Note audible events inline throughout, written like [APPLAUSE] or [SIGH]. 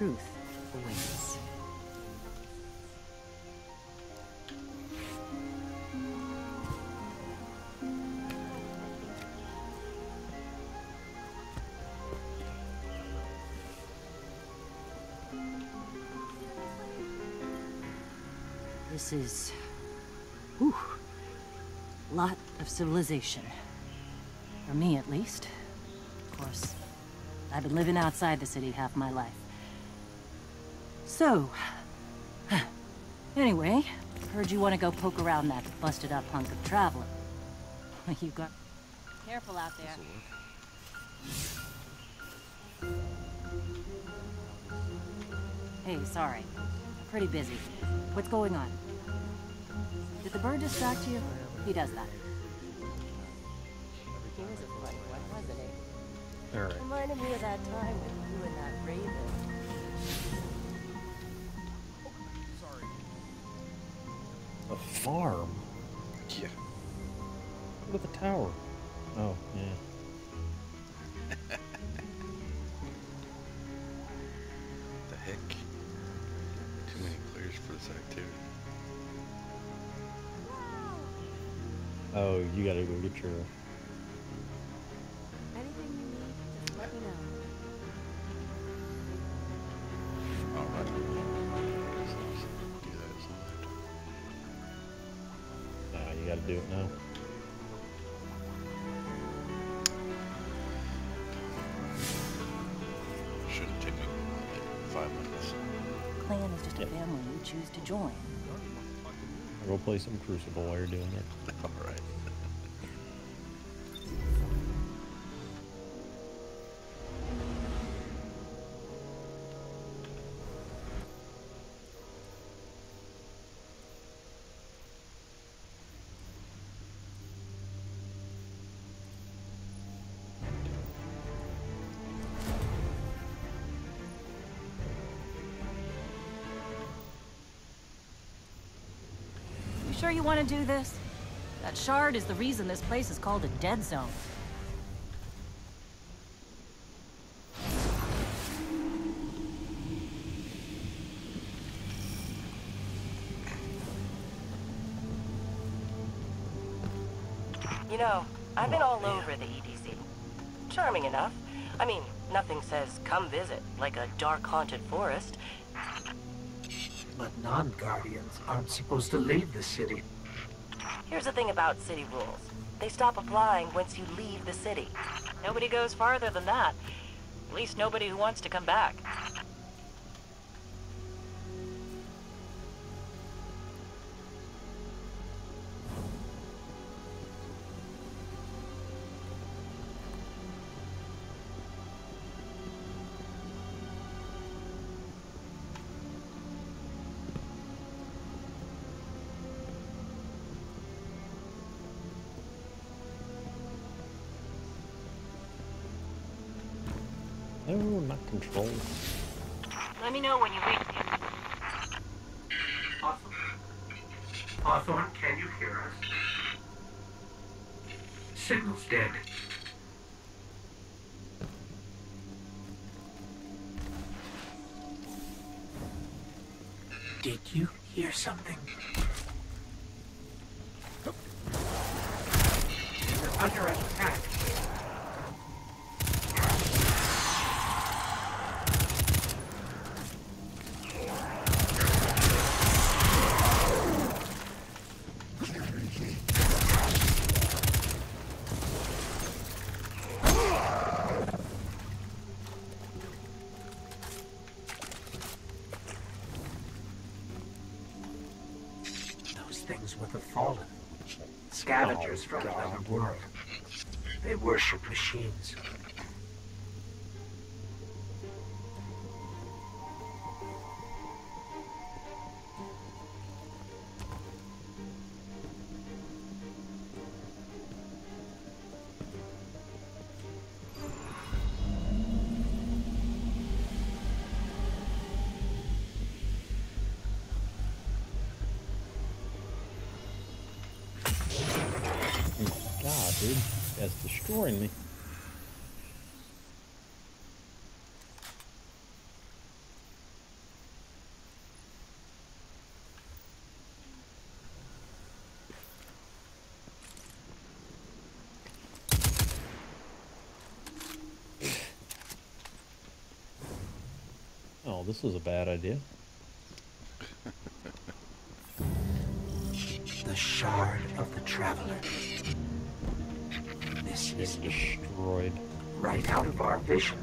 truth awaits. This is... Whew. Lot of civilization. For me, at least. Of course, I've been living outside the city half my life. So... [SIGHS] Anyway, heard you want to go poke around that busted-up hunk of traveler. [LAUGHS] You got... Careful out there. Hey, sorry. Pretty busy. What's going on? Did the bird distract you? He does that. He was a funny one, wasn't he? Eh? All right. Reminded me of that time with you and that raven. Farm? Yeah. Look at the tower. Oh, yeah. [LAUGHS] The heck? Too many players for this activity. Oh, you gotta go get your. Choose to join. Go play some Crucible while you're doing it. Sure you want to do this? That shard is the reason this place is called a dead zone. You know, I've been all over the EDZ. Charming enough. I mean, nothing says come visit, like a dark haunted forest. Non-guardians aren't supposed to leave the city. Here's the thing about city rules. They stop applying once you leave the city. Nobody goes farther than that. At least nobody who wants to come back. No, not control. Let me know when you reach Hawthorne? Hawthorne, can you hear us? Signal's dead. Machines. God, dude. Destroying me. This is a bad idea. The shard of the traveler. This is destroyed. right out of our vision.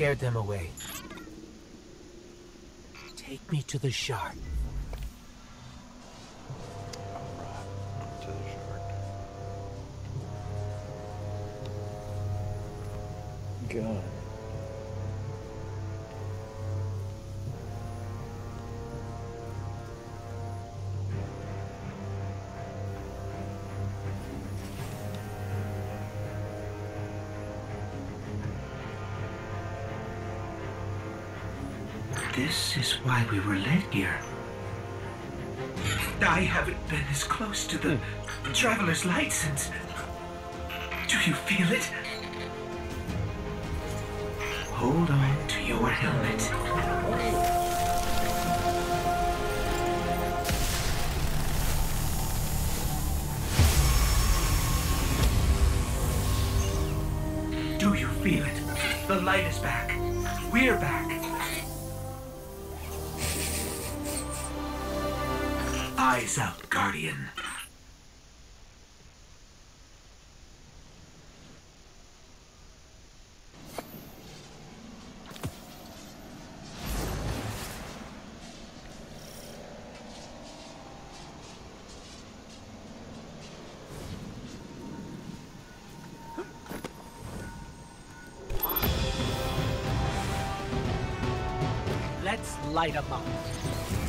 Scared them away. Take me to the shard. Why we were led here. I haven't been as close to the hmm. traveler's light since. Do you feel it? Light 'em up.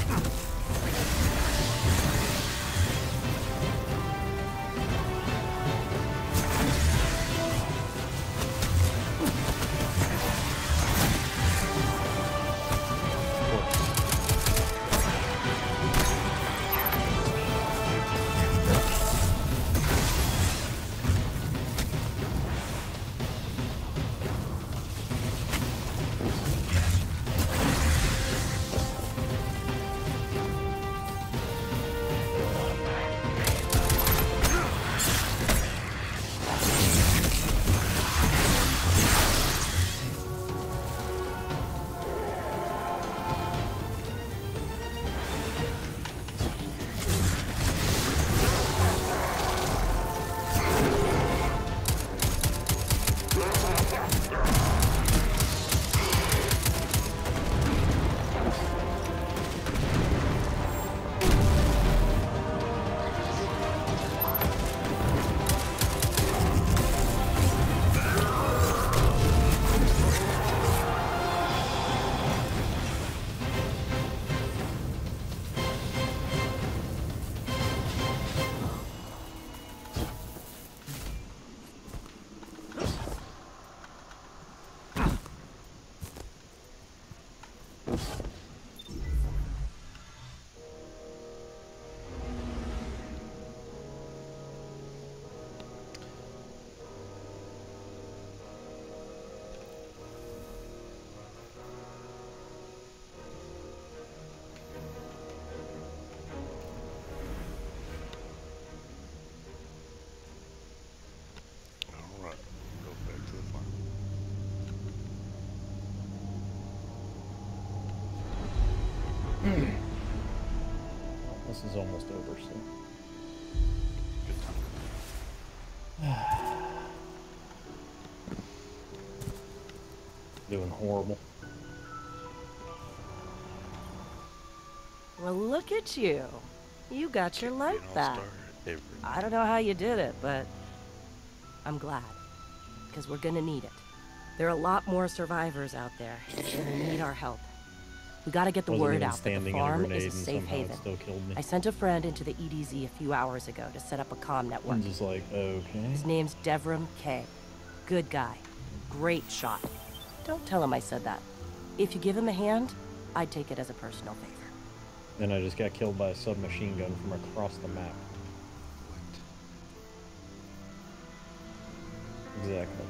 Is almost over, so. Good [SIGHS] time. Doing horrible. Well, look at you. You got your Be life back. I don't know how you did it, but I'm glad. Because we're gonna need it. There are a lot more survivors out there. They're gonna need our help. We gotta get the word out that the standing a farm is a safe haven. still killed me. I sent a friend into the EDZ a few hours ago to set up a comm network. I'm just like, okay. His name's Devrim Kay. Good guy. Great shot. Don't tell him I said that. If you give him a hand, I'd take it as a personal favor. Then I just got killed by a submachine gun from across the map. What? Exactly.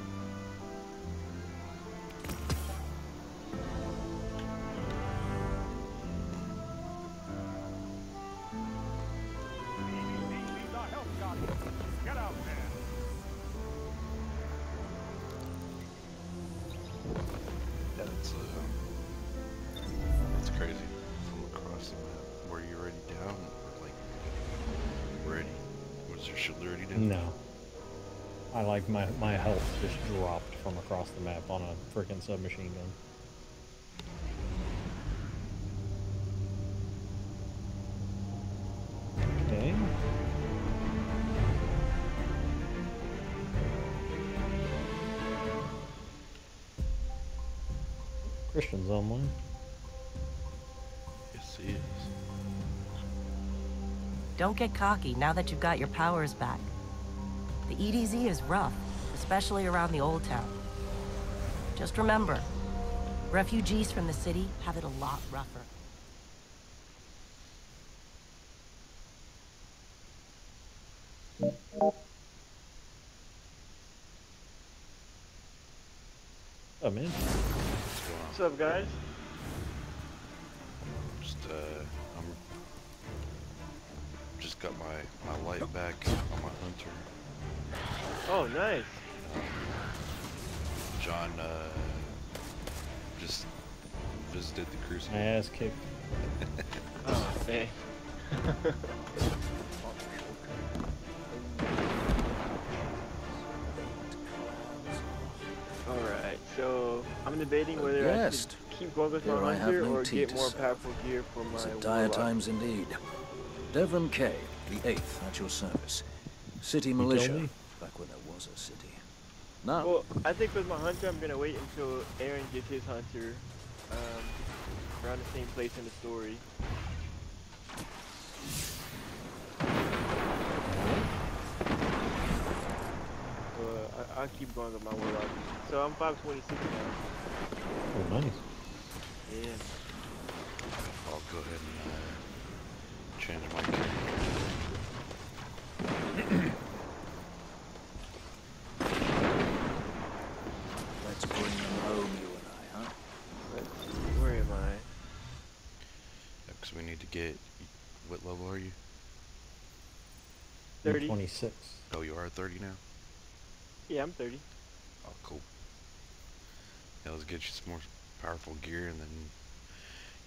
That's uh, that's crazy. From across the map, were you already down like ready? Was your shield already down? No. I like my my health just dropped from across the map on a freaking submachine gun. Christian's online. Yes, he is. Don't get cocky now that you've got your powers back. The EDZ is rough, especially around the Old Town. Just remember, refugees from the city have it a lot rougher. Oh man. Up, guys? Just uh, I'm just got my my light back on my hunter. Oh, nice. John uh, just visited the My ass kicked. [LAUGHS] Oh, man. [LAUGHS] I'm debating whether I guest. should keep going with Here my I have hunter no or tea get more powerful gear for my It's at dire times indeed. Devrim Kay, the 8th, at your service. City told militia, back when there was a city. Now, Well, I think with my hunter, I'm gonna wait until Aaron gets his hunter um, around the same place in the story. So I, I'll keep going with my warlock. So I'm 526 now. Oh nice. Yeah. I'll go ahead and uh, change my character. [CLEARS THROAT] let's bring them home, you and I, huh? Let's where am I? Because we need to get. What level are you? 30. 26. Oh, you are 30 now. Yeah, I'm 30. Oh, cool. Yeah, let's get you some more powerful gear, and then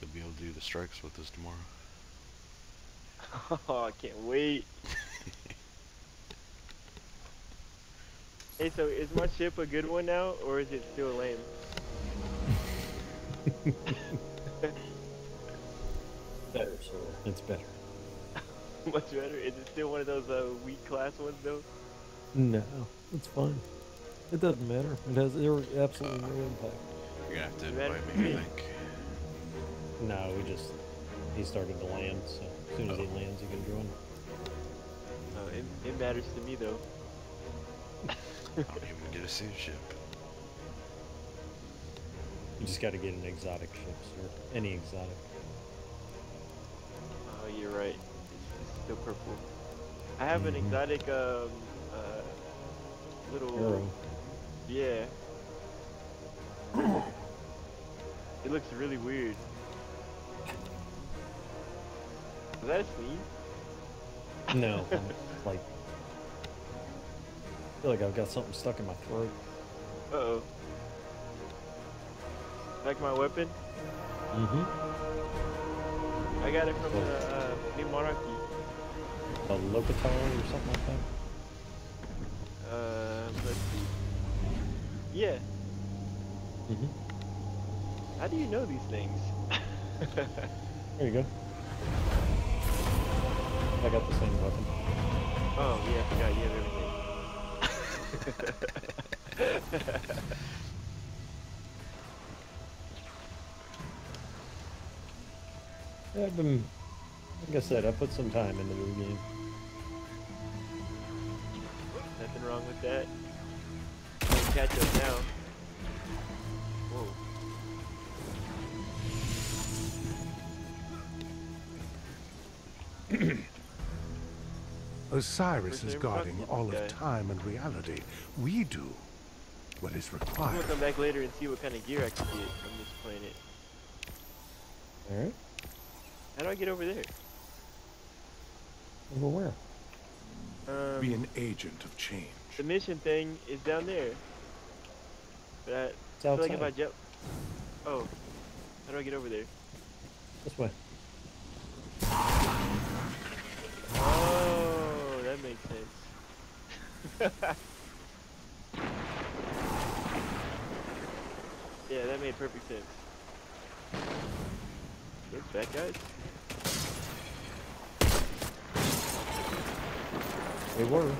you'll be able to do the strikes with us tomorrow. [LAUGHS] Oh, I can't wait. hey, so is my ship a good one now, or is it still lame? [LAUGHS] Better, sir. It's better. [LAUGHS] Much better. Is it still one of those uh, weak class ones though? No, it's fine. It doesn't matter. It has there absolutely no impact. You're gonna have to Ready? invite me, I think. No, we just he started to land, so as soon as he lands, you can join. Oh, it, it matters to me though. [LAUGHS] I don't even get a suit ship. You just got to get an exotic ship, sir. Any exotic. Oh, you're right. It's, it's still purple. I have an Mhm. exotic um uh little Arrow. yeah. [COUGHS] it looks really weird. Is that a sneeze? No, [LAUGHS] like I feel like I've got something stuck in my throat. Uh oh. Like my weapon? Mm-hmm. I got it from the uh, New Monarchy. a Locatar or something like that. Let's. Yeah. Mm-hmm. How do you know these things? [LAUGHS] There you go. I got the same weapon. oh yeah, I forgot you have everything. Yeah, [LAUGHS] I've been, like I said, I put some time into the game. Nothing wrong with that. Don't catch us now. Whoa. [CLEARS THROAT] Osiris Where's is guarding all guy? of time and reality. We do what is I'm required. gonna come back later and see what kind of gear I can get from this planet. Alright. How do I get over there? Over where? Um, Be an agent of change. the mission thing is down there. But I It's feel like if I jump... Oh. How do I get over there? This way. Oh, that makes sense. [LAUGHS] yeah, that made perfect sense. Looks back, guys. They were.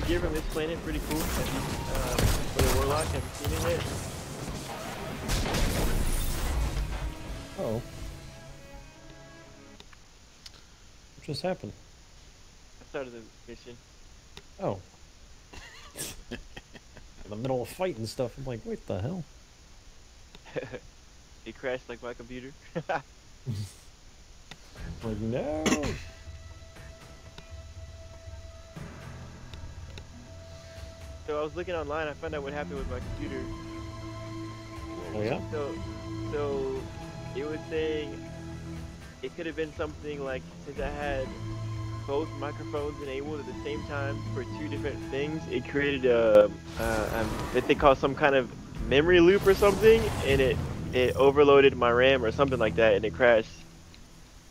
The gear from this planet pretty cool? Uh, for the Warlock, have you seen it yet? Oh. What just happened? I started the mission. Oh. [LAUGHS] In the middle of fighting stuff, I'm like, what the hell? [LAUGHS] it crashed like my computer. [LAUGHS] Like, no! So I was looking online, I found out what happened with my computer. Oh, yeah? So, so it was saying it could have been something like since I had both microphones enabled at the same time for two different things, it created a uh, um, what they call some kind of memory loop or something, and it it overloaded my RAM or something like that, and it crashed.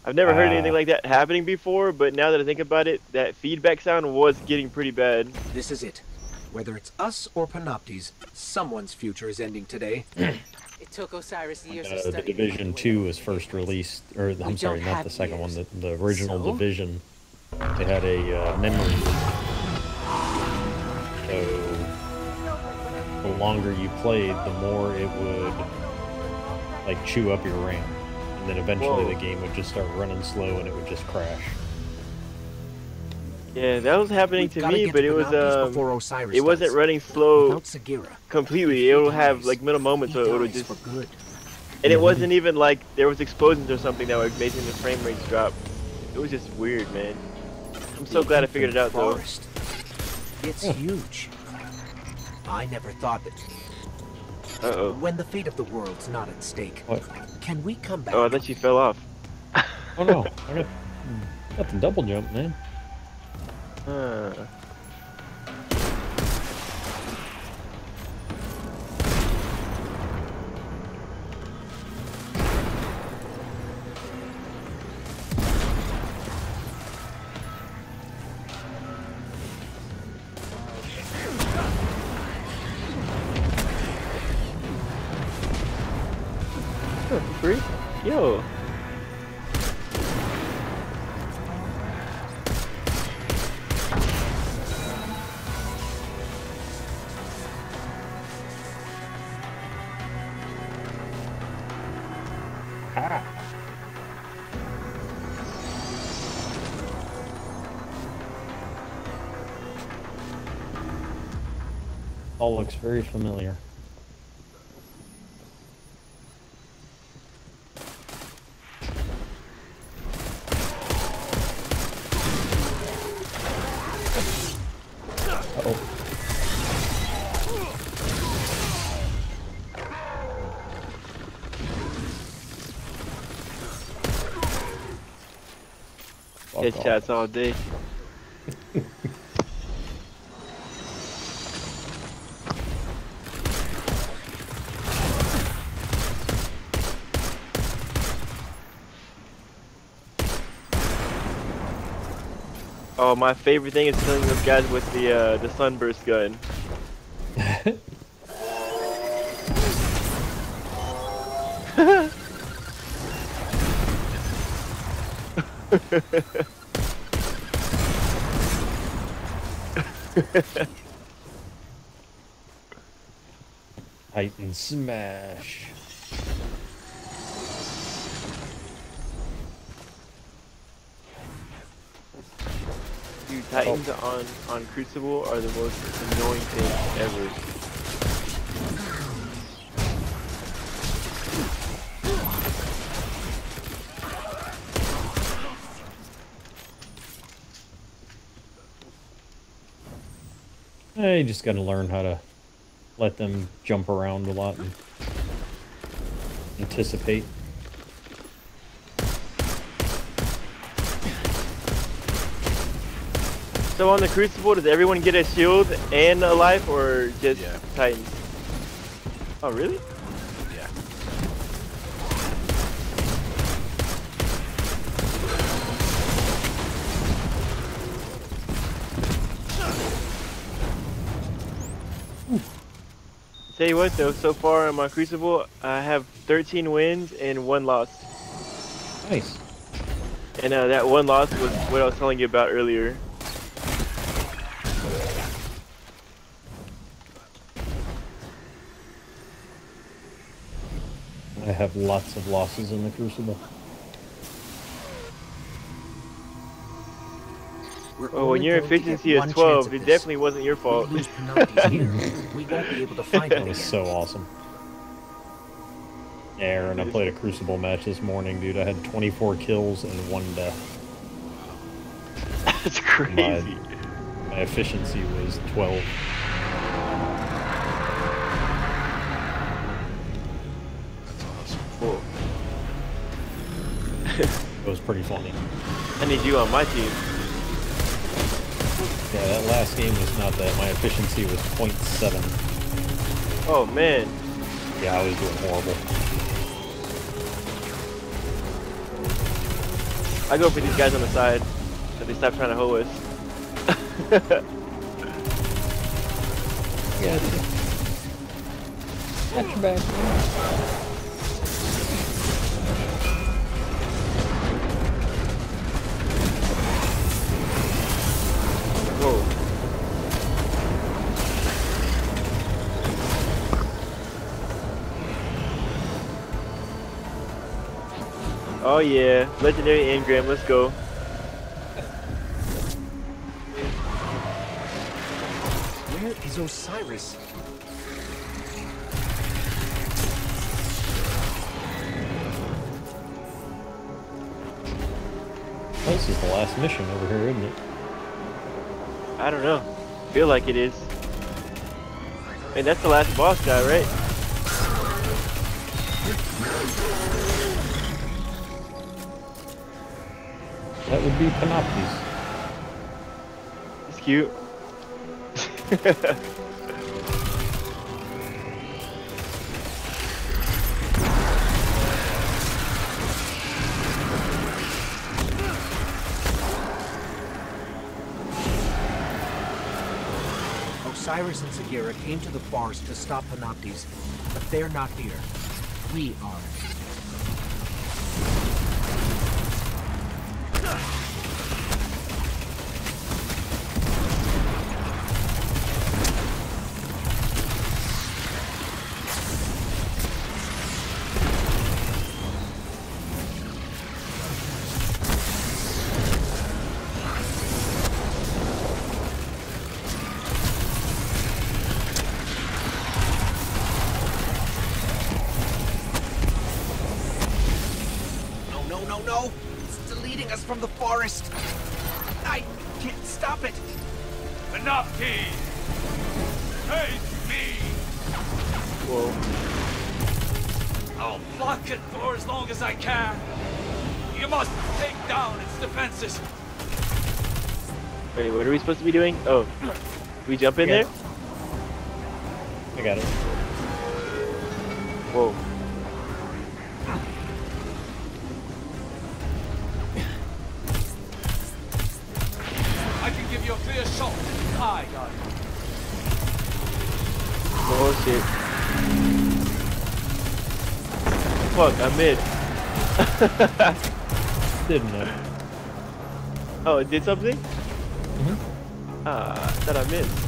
I've never heard anything Ah. like that happening before, but now that I think about it, that feedback sound was getting pretty bad. This is it. Whether it's us or Panoptes, someone's future is ending today. [CLEARS THROAT] It took Osiris years Uh, of the study. to Division find 2 was first released, or I'm sorry, don't the second one, the, the original So? Division. They had a uh, memory. So, the longer you played, the more it would, like, chew up your RAM. And then eventually Whoa. the game would just start running slow and it would just crash. Yeah, that was happening We've to me, but to it was Panoptes um, before Osiris it wasn't does. running slow Sagira, completely. It'll have like middle moments where it'll dies just, for good. and it wasn't even like there was explosions or something that were making the frame rates drop. It was just weird, man. I'm so glad I figured it out though. Forest. It's huge. I never thought that Uh oh. when the fate of the world's not at stake, What? can we come back? Oh, I thought she fell off. Oh no, [LAUGHS] I got, got the double jump, man. Huh. All looks very familiar. Headshots all day. Oh, my favorite thing is killing those guys with the uh, the sunburst gun. [LAUGHS] Titan smash. Titans on on Crucible are the most annoying thing ever. I just gotta learn how to let them jump around a lot and anticipate. So on the Crucible, does everyone get a shield and a life, or just Yeah. Titans? Oh, really? Yeah. Tell you what though, so far on my Crucible, I have 13 wins and one loss. Nice. And uh, that one loss was what I was telling you about earlier. Have lots of losses in the Crucible. We're Oh, when your going to get efficiency is 12, it definitely wasn't your fault. we lose Penelope's here, we won't be able to [LAUGHS] find That them was so awesome. Aaron, I played a Crucible match this morning, dude. I had 24 kills and one death. [LAUGHS] That's crazy. My efficiency was 12. It was pretty funny. I need you on my team. Yeah, that last game was not that. My efficiency was 0.7. Oh man. Yeah, I was doing horrible. I go for these guys on the side, so they stop trying to hoe us. Yeah, That's your back. Whoa. Oh yeah, legendary engram, let's go. Where is Osiris? This is the last mission over here, isn't it? I don't know. Feel like it is. And that's the last boss guy, right? That would be Panoptes. It's cute. [LAUGHS] Osiris and Sagira came to the forest to stop Panoptes, but they're not here. We are. Supposed to be doing? Oh, we jump in Yeah. there? I got it. Whoa. I can give you a clear shot. I got it. Oh shit. Fuck, I mid. [LAUGHS] Didn't it? Oh, it did something? Mhm. Ah, I thought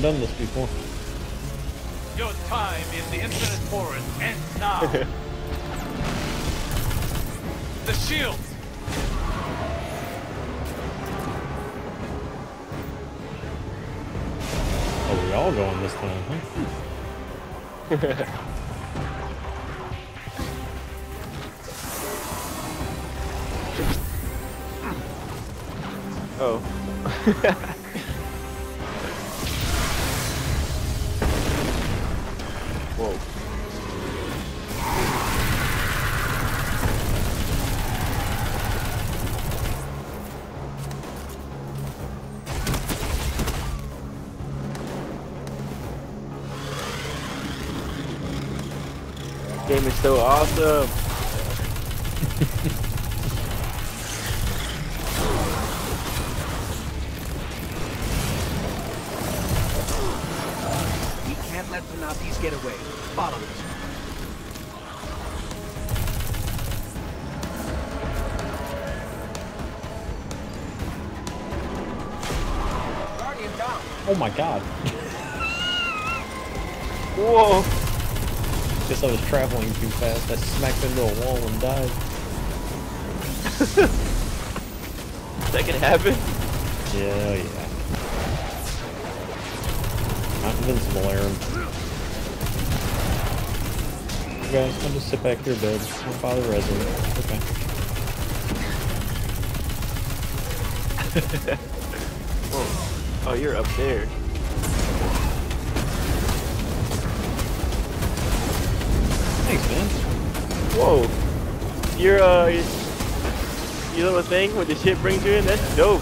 I've done this before. Your time in the infinite forest ends now. [LAUGHS] the shield! Oh, we all going this time, huh? [LAUGHS] Oh. [LAUGHS] Whoa. Game is so awesome. Traveling too fast. I smacked into a wall and died. [LAUGHS] That can happen? Yeah, yeah. Not invincible, Aaron. Guys, I'll just sit back here, bed. Don't bother resin. Okay. Whoa. [LAUGHS] Oh, you're up there. Whoa. Your, uh, your little thing where the ship brings you in, that's dope.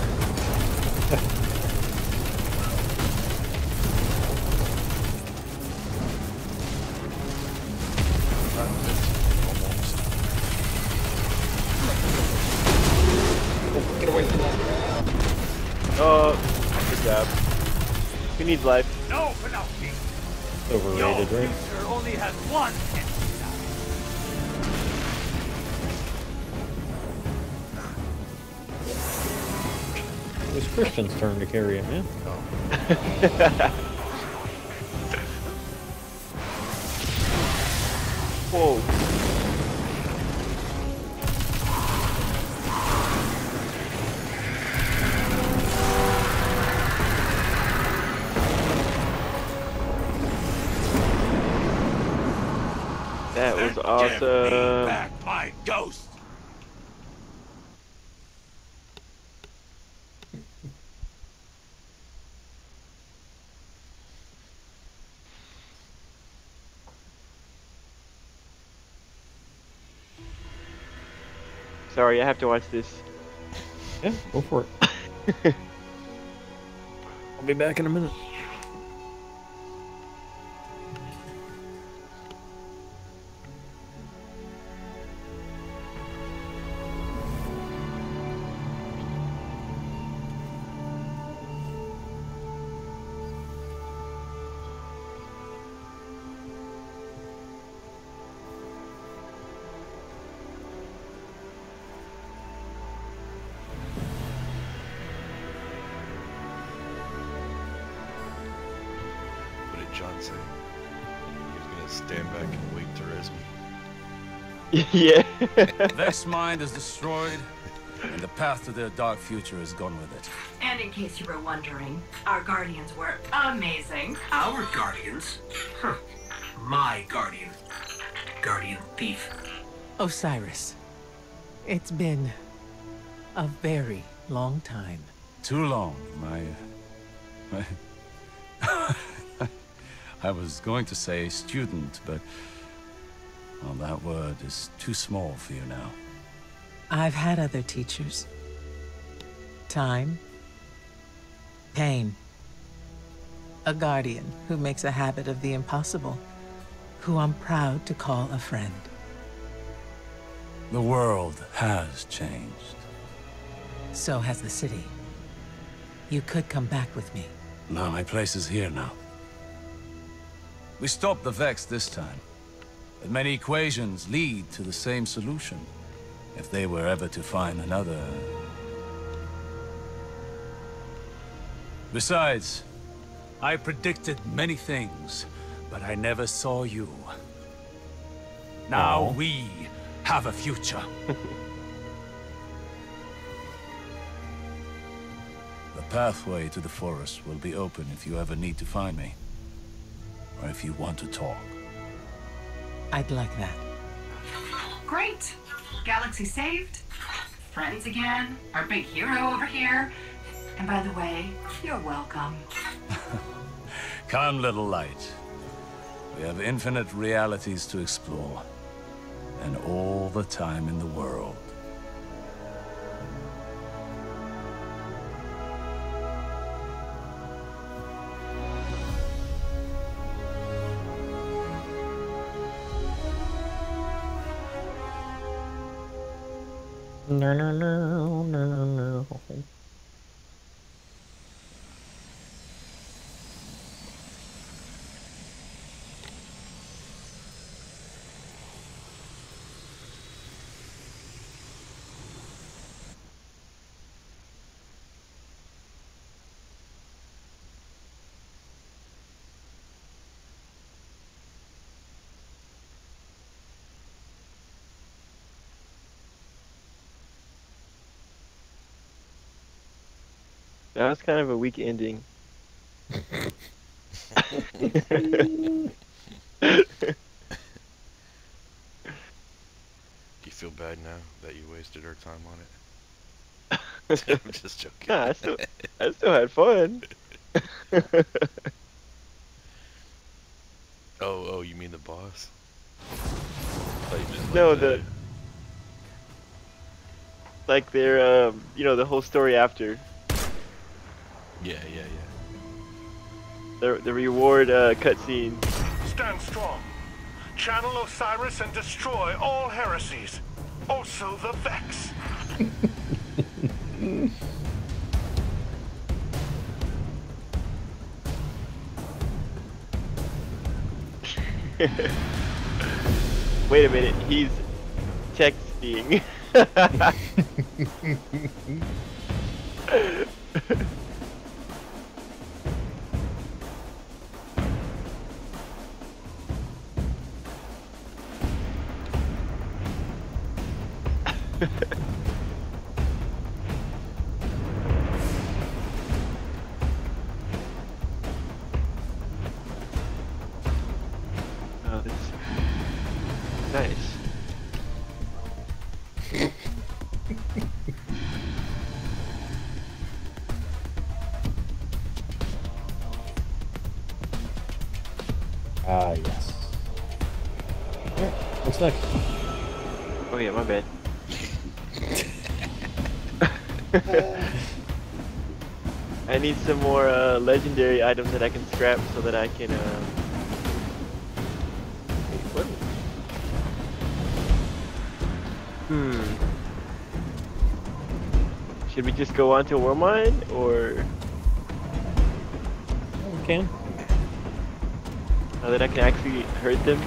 Christian's turn to carry it, man. Whoa. Sorry, I have to watch this. Yeah, go for it. [LAUGHS] I'll be back in a minute. John say? He was gonna stand back and wait to res me. [LAUGHS] yeah. Vex mind is destroyed, and the path to their dark future is gone with it. And in case you were wondering, our guardians were amazing. Our guardians? Huh. My guardian. Guardian thief. Osiris. It's been a very long time. Too long, my... my... [LAUGHS] I was going to say student, but... Well, that word is too small for you now. I've had other teachers. Time. Pain. A guardian who makes a habit of the impossible. Who I'm proud to call a friend. The world has changed. So has the city. You could come back with me. No, my place is here now. We stopped the Vex this time. But many equations lead to the same solution. If they were ever to find another... Besides, I predicted many things, but I never saw you. Now we have a future. [LAUGHS] the pathway to the forest will be open if you ever need to find me. Or if you want to talk. I'd like that. Great. Galaxy saved. Friends again. Our big hero over here. And by the way, you're welcome. [LAUGHS] Come, little light. We have infinite realities to explore. And all the time in the world. No, no, no, no, no. That was kind of a weak ending. Do [LAUGHS] you feel bad now that you wasted our time on it? [LAUGHS] I'm just joking. Nah, I still, I still had fun. [LAUGHS] Oh, oh, you mean the boss? Thought like, no, the like their um, you know, the whole story after Yeah, yeah, yeah. the the reward uh, cutscene. Stand strong. Channel Osiris and destroy all heresies. Also the Vex. [LAUGHS] Wait a minute, he's texting. [LAUGHS] legendary items that I can scrap so that I can. Uh... what? Hmm. Should we just go on to Warmind or We can. now that I can actually hurt them?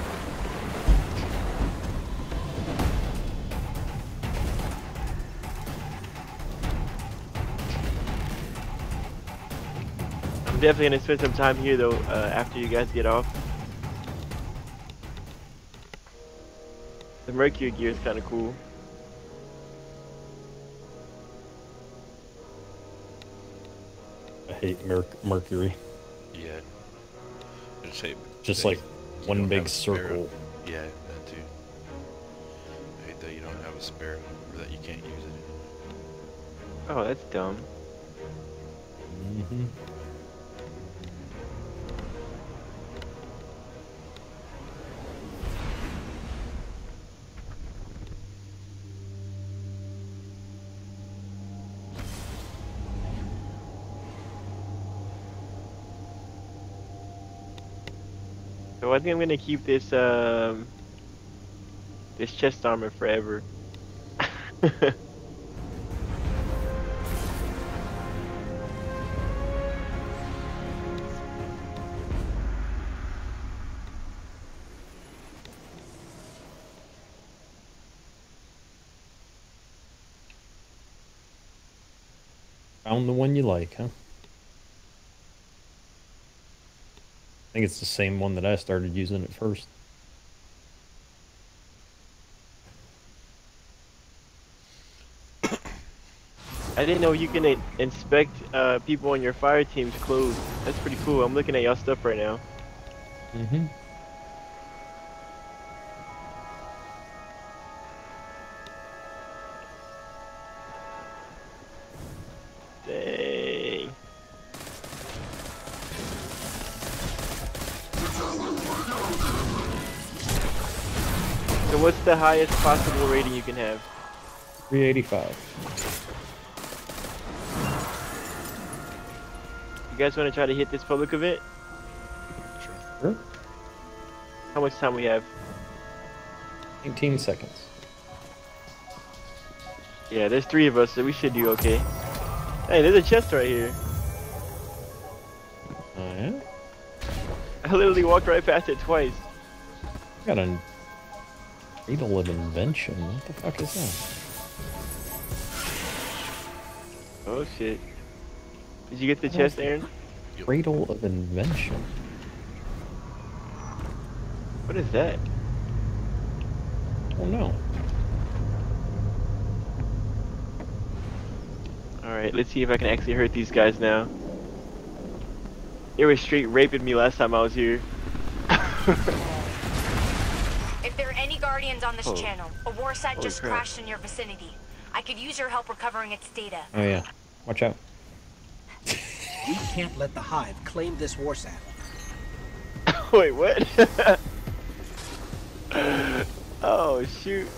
Definitely gonna spend some time here though uh, after you guys get off. The Mercury gear is kind of cool. I hate Mer- Mercury. Yeah. Just hate. Just that like one big have a sparrow. circle. Yeah, that too. I hate that you don't have a spare or that you can't use it. Oh, that's dumb. Mm-hmm. So think I'm gonna keep this um this chest armor forever. [LAUGHS] Found the one you like, huh? I think it's the same one that I started using at first. [COUGHS] I didn't know you can in- inspect uh, people on your fire team's clothes. That's pretty cool. I'm looking at y'all stuff right now. Mm-hmm. The highest possible rating you can have? 385. You guys want to try to hit this public event? Sure. How much time we have? 18 seconds. Yeah, there's three of us, so we should do okay. Hey, there's a chest right here. Oh, yeah? I literally walked right past it twice. Got a Cradle of Invention. What the fuck is that? Oh shit. Did you get the chest, Aaron? Cradle of Invention. What is that? Oh no. Alright, let's see if I can actually hurt these guys now. They were straight raping me last time I was here. [LAUGHS] If there are any Guardians on this Oh. channel, a Warsat Holy just crap. crashed in your vicinity. I could use your help recovering its data. Oh yeah. Watch out. [LAUGHS] We can't let the Hive claim this Warsat. [LAUGHS] Wait, what? [LAUGHS] oh, shoot.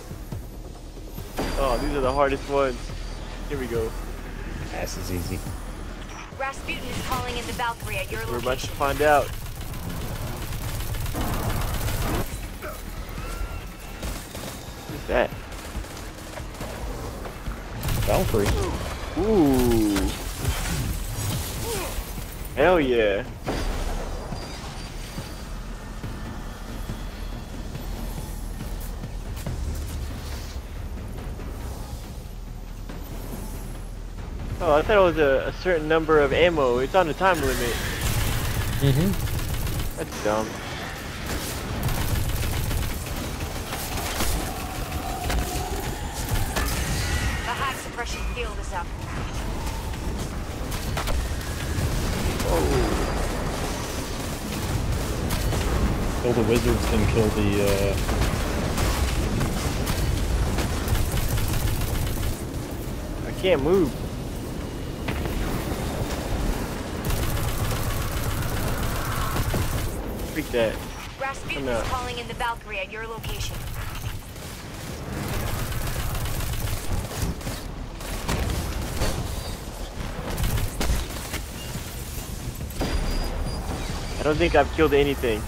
Oh, these are the hardest ones. Here we go. This is easy. Rasputin is calling in the Valkyrie at your We're about to find out. What's that? Valkyrie. Ooh. Hell yeah. Oh, I thought it was a, a certain number of ammo. It's on the time limit. Mm-hmm. That's dumb. Kill the wizards, then kill the, uh... I can't move. Freak that. Rasputin is calling in the Valkyrie at your location. I don't think I've killed anything.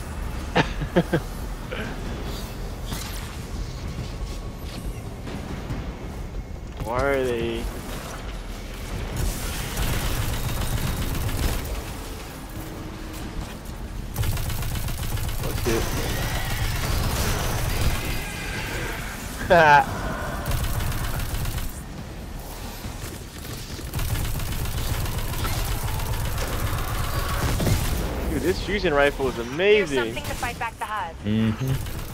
Why are they? What's it? [LAUGHS] Dude, this fusion rifle is Here's amazing. Mm-hmm.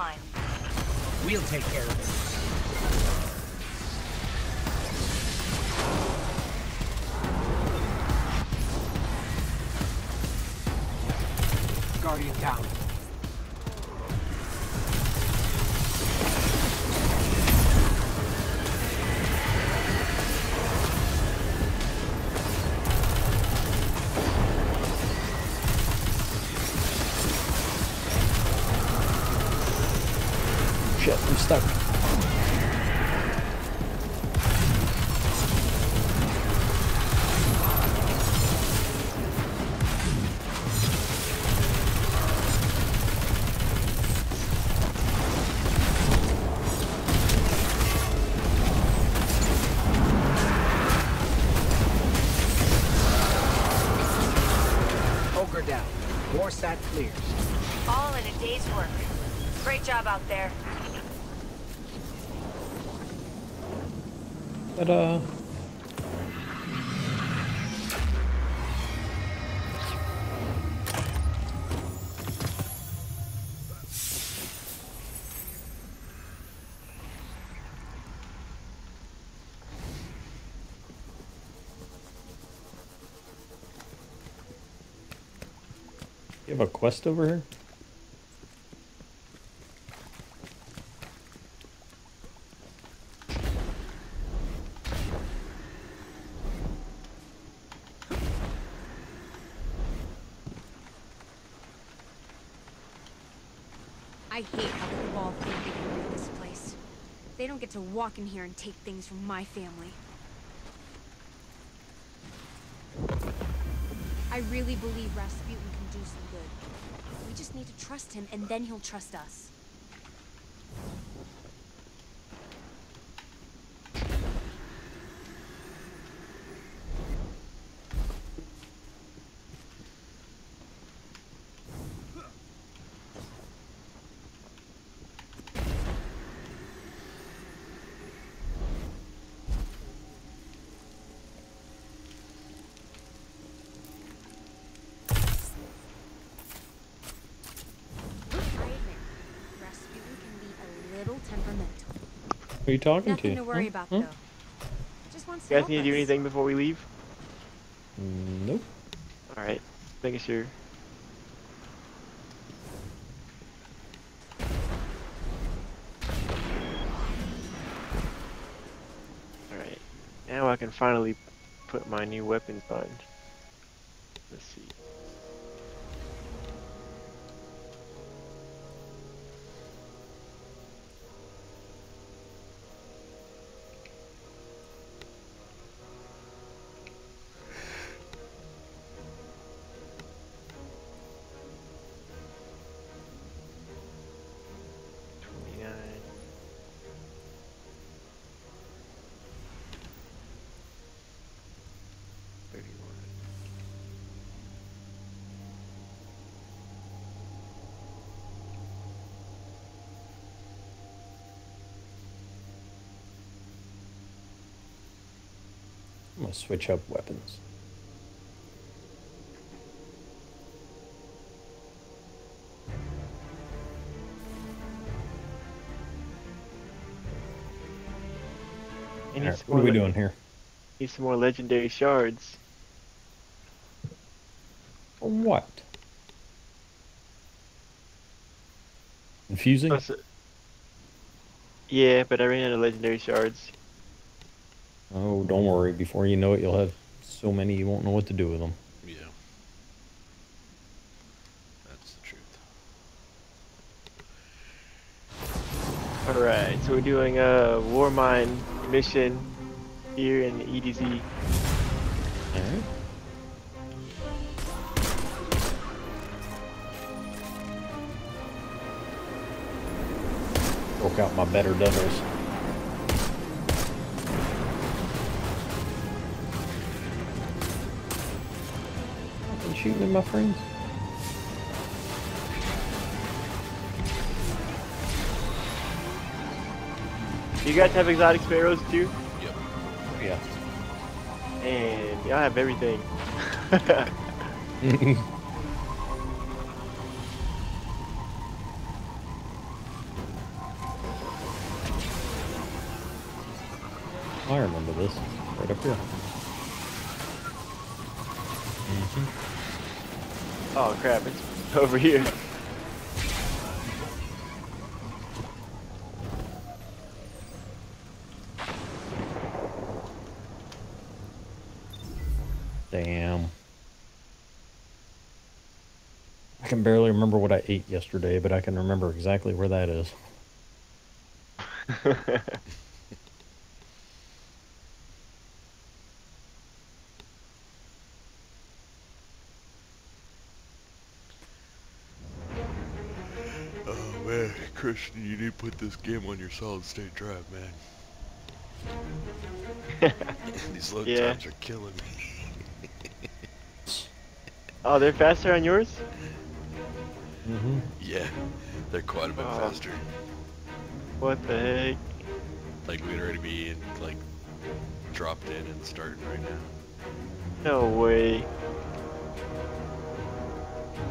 Online. We'll take care of have a quest over here? I hate how the can rule this place. They don't get to walk in here and take things from my family. Really believe Rasputin can do some good. We just need to trust him, and then he'll trust us. I admit, Rasputin can be a little temperamental. Who are you talking Nothing to? to worry Huh? about, Huh? though. Just wants You guys help need to do us. anything before we leave? Nope. Alright, making sure. Alright, now I can finally put my new weapons on. Switch up weapons. And Alright, need some what are we doing here? Need some more legendary shards. What? Confusing? Plus, uh, Yeah, but I ran out of legendary shards. Oh, don't worry. Before you know it, you'll have so many you won't know what to do with them. Yeah. That's the truth. Alright, so we're doing a Warmind mission here in the EDZ. Alright. Broke out my better devils. Shooting at my friends. You guys have exotic sparrows too? Yep. Yeah. And y'all have everything. [LAUGHS] I remember this. Right up here. Mm-hmm. Oh crap, it's [LAUGHS] over here. Damn. I can barely remember what I ate yesterday, but I can remember exactly where that is. [LAUGHS] Christian, you need to put this game on your solid state drive, man. [LAUGHS] These load Yeah. times are killing me. [LAUGHS] Oh, they're faster on yours? Mm-hmm. Yeah, they're quite a bit Oh. faster. What the heck? Like we'd already be in, like dropped in and starting right now. No way.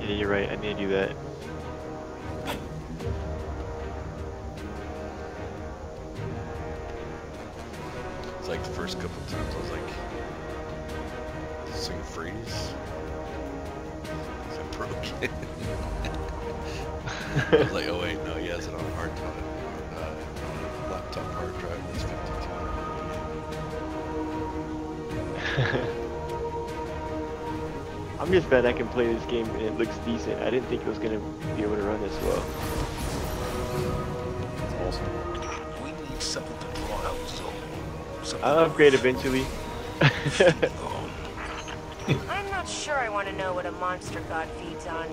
Yeah, you're right. I need to do that. Like the first couple times I was like, this thing freeze? Is it broken? [LAUGHS] I was like, oh wait, no, he has it on hard drive. Uh, laptop hard drive that's 52. [LAUGHS] I'm just glad I can play this game and it looks decent. I didn't think it was gonna be able to run this well. I'll upgrade eventually. [LAUGHS] I'm not sure I want to know what a monster god feeds on.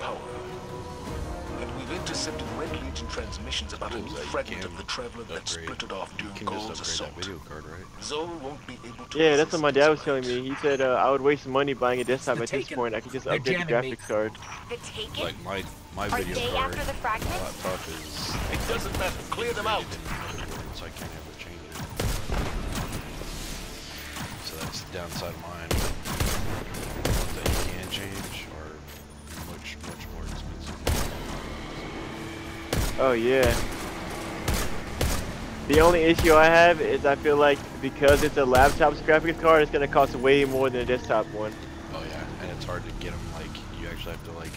power. And we've intercepted Red Legion transmissions about a new fragment of the Traveler that splintered off during You can just Ghaul's upgrade assault. that video card, right? Zoe won't be able to Yeah, that's what my dad was telling me. He said uh, I would waste money buying a desktop the at this point. I could just They're update the jamming me. graphics card. The Taken? Like my my Are video they card after the fragments? laptop is It doesn't matter. Clear them out. so I can't ever the downside of mine. The ones that you can change are much much more expensive. Oh yeah. The only issue I have is I feel like because it's a laptop's graphics card, it's gonna cost way more than a desktop one. Oh yeah, and it's hard to get them. Like you actually have to like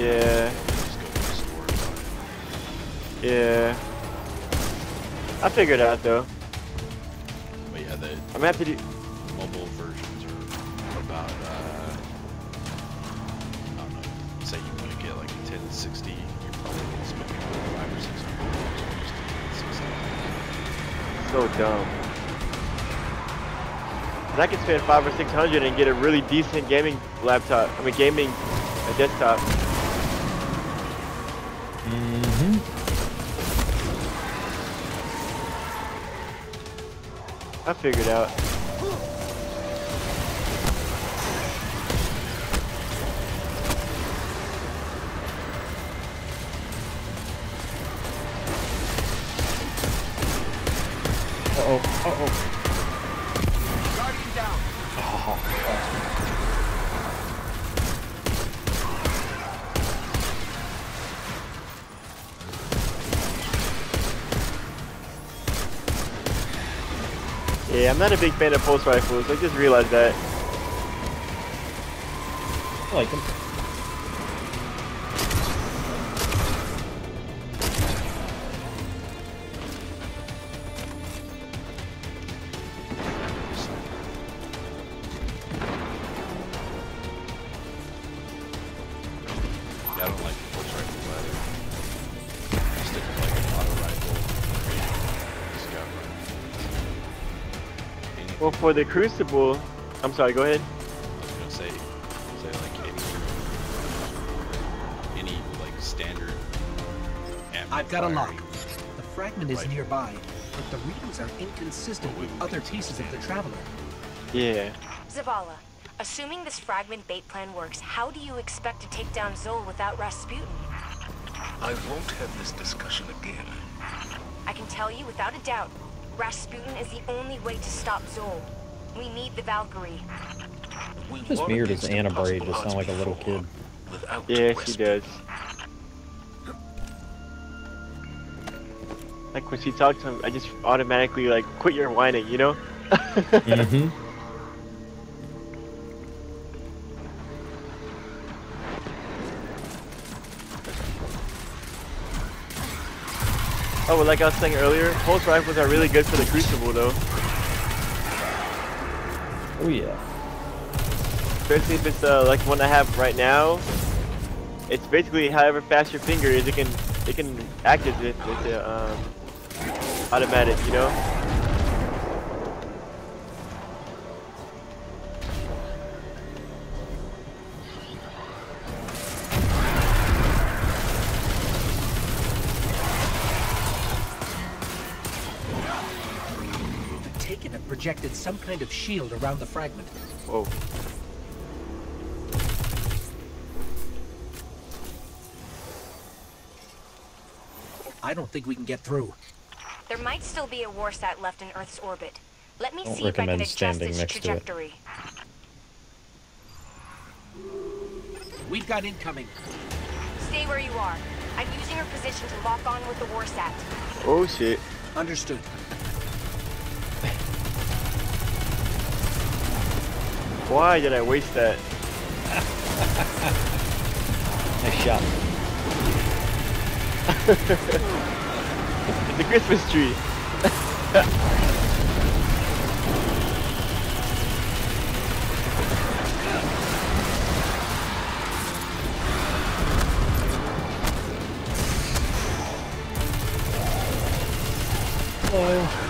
it. Yeah. I figured out though. But yeah, the I'm gonna have to do. mobile versions are about uh, I don't know. Say you want to get like a 1060, you're probably gonna spend five or six hundred dollars just the 600. So dumb. I can spend five or six hundred and get a really decent gaming laptop. I mean, gaming a desktop. Mm-hmm. I figured out. Uh-oh. Uh-oh. Guardian down. Yeah, I'm not a big fan of pulse rifles. I just realized that. I like them. For the Crucible, I'm sorry. Go ahead. I was gonna say, say like any, any like standard. I've got a lock. The fragment is nearby, but the readings are inconsistent with other pieces of the Traveler. Yeah. Zavala, assuming this fragment bait plan works, how do you expect to take down Xol without Rasputin? I won't have this discussion again. I can tell you without a doubt, Rasputin is the only way to stop Xol. We need the Valkyrie. This beard is Anna Bray impossible just sound like a little kid. Without Yeah, she does. Like when she talks to him, I just automatically like quit your whining, you know? mm-hmm. [LAUGHS] Oh, well, like I was saying earlier, pulse rifles are really good for the Crucible, though. Oh yeah. Especially if it's uh, like one I have right now. It's basically however fast your finger is, it can it can act as if it's a, um, automatic, you know? Some kind of shield around the fragment. Whoa. I don't think we can get through. There might still be a Warsat left in Earth's orbit. Let me Don't see if I can recommend adjust standing its next to it. trajectory. We've got incoming. Stay where you are. I'm using your position to lock on with the Warsat. Oh shit. Understood. Why did I waste that? [LAUGHS] Nice shot. [LAUGHS] it's a Christmas tree. Hello. [LAUGHS] Oh.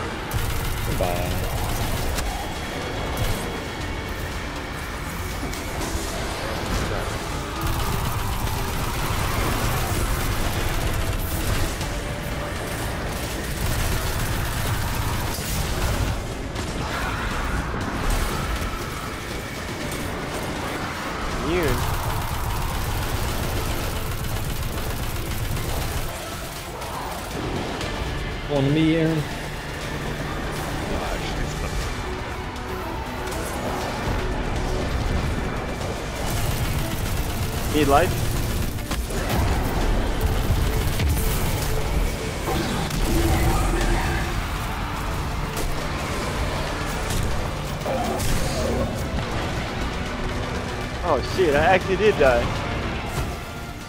Actually did die.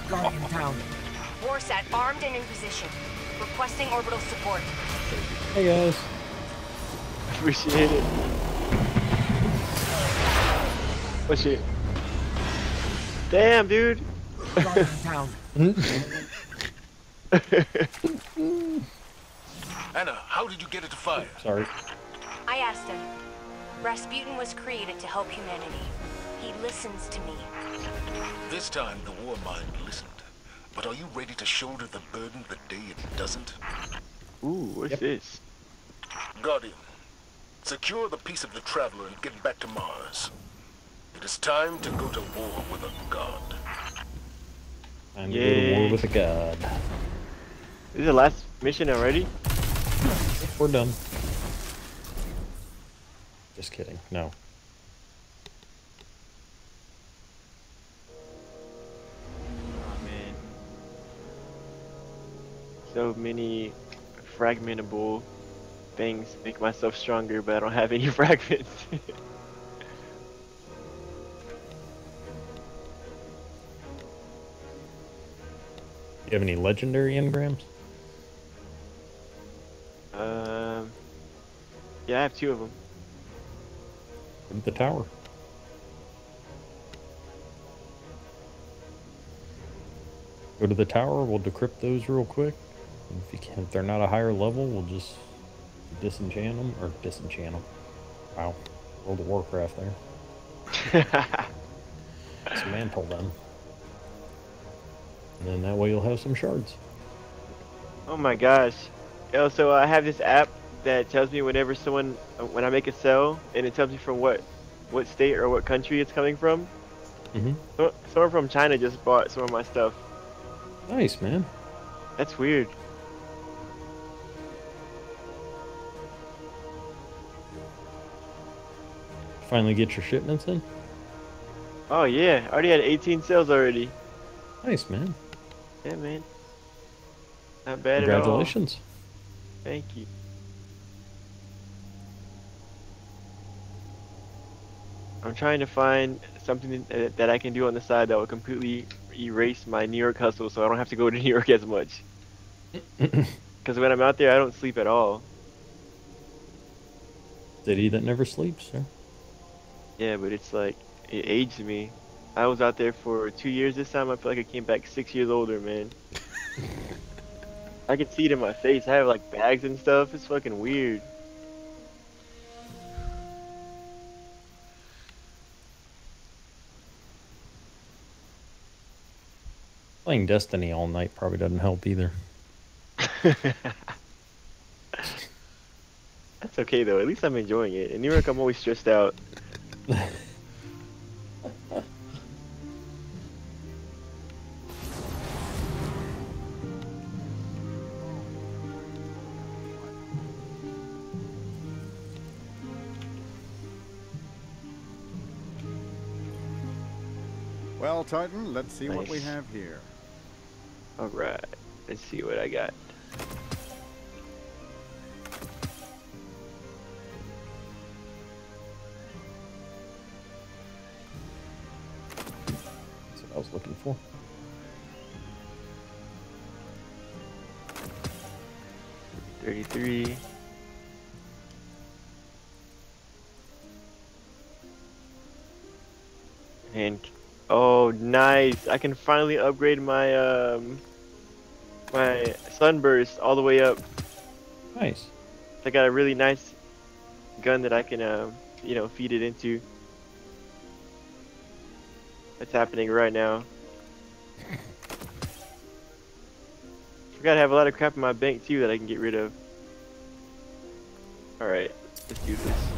Guardian down. Warsat armed and in position. Requesting orbital support. Hey guys. Appreciate it. Oh shit. Damn, dude. Guardian [LAUGHS] down. Anna, how did you get it to fire? Sorry. I asked him. Rasputin was created to help humanity. He listens to me. This time, the war mind listened. But are you ready to shoulder the burden the day it doesn't? Ooh, what's this? Guardian, secure the piece of the Traveler and get back to Mars. It is time to go to war with a god. Time to go to war Yay. with a god. This is the last mission already? We're done. Just kidding. No. So many fragmentable things make myself stronger, but I don't have any [LAUGHS] fragments. [LAUGHS] You have any legendary engrams? um, yeah, I have two of them. To the tower. Go to the tower. We'll decrypt those real quick. If, you can, if they're not a higher level, we'll just disenchant them or disenchant them. Wow. World of Warcraft there. [LAUGHS] some mantle then. And then that way you'll have some shards. Oh my gosh. Yo, so I have this app that tells me whenever someone, when I make a sell, and it tells me from what, what state or what country it's coming from. Mm-hmm. So, someone from China just bought some of my stuff. Nice, man. That's weird. Finally get your shipments in? Oh yeah, I already had 18 sales already. Nice, man. Yeah, man. Not bad at all. Congratulations. Thank you. I'm trying to find something that, that I can do on the side that will completely erase my New York hustle so I don't have to go to [LAUGHS] New York as much. [CLEARS THROAT] Because when I'm out there, I don't sleep at all. City that never sleeps, sir. Yeah, but it's like, it aged me. I was out there for two years this time. I feel like I came back six years older, man. [LAUGHS] I can see it in my face. I have like bags and stuff. It's fucking weird. Playing Destiny all night probably doesn't help either. [LAUGHS] That's okay though. At least I'm enjoying it. In New York, I'm always stressed out. Well, Titan, let's see what we have here. Alright, let's see what I got. Looking for. Thirty-three. And oh, nice! I can finally upgrade my um my sunburst all the way up. Nice. I got a really nice gun that I can um you know feed it into. That's happening right now. I have a lot of crap in my bank too that I can get rid of. Alright, let's do this.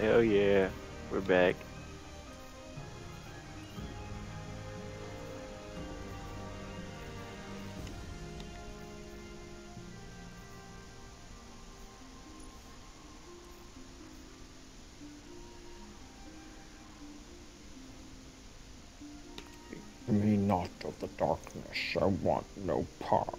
Hell yeah, we're back. Darkness, I want no part.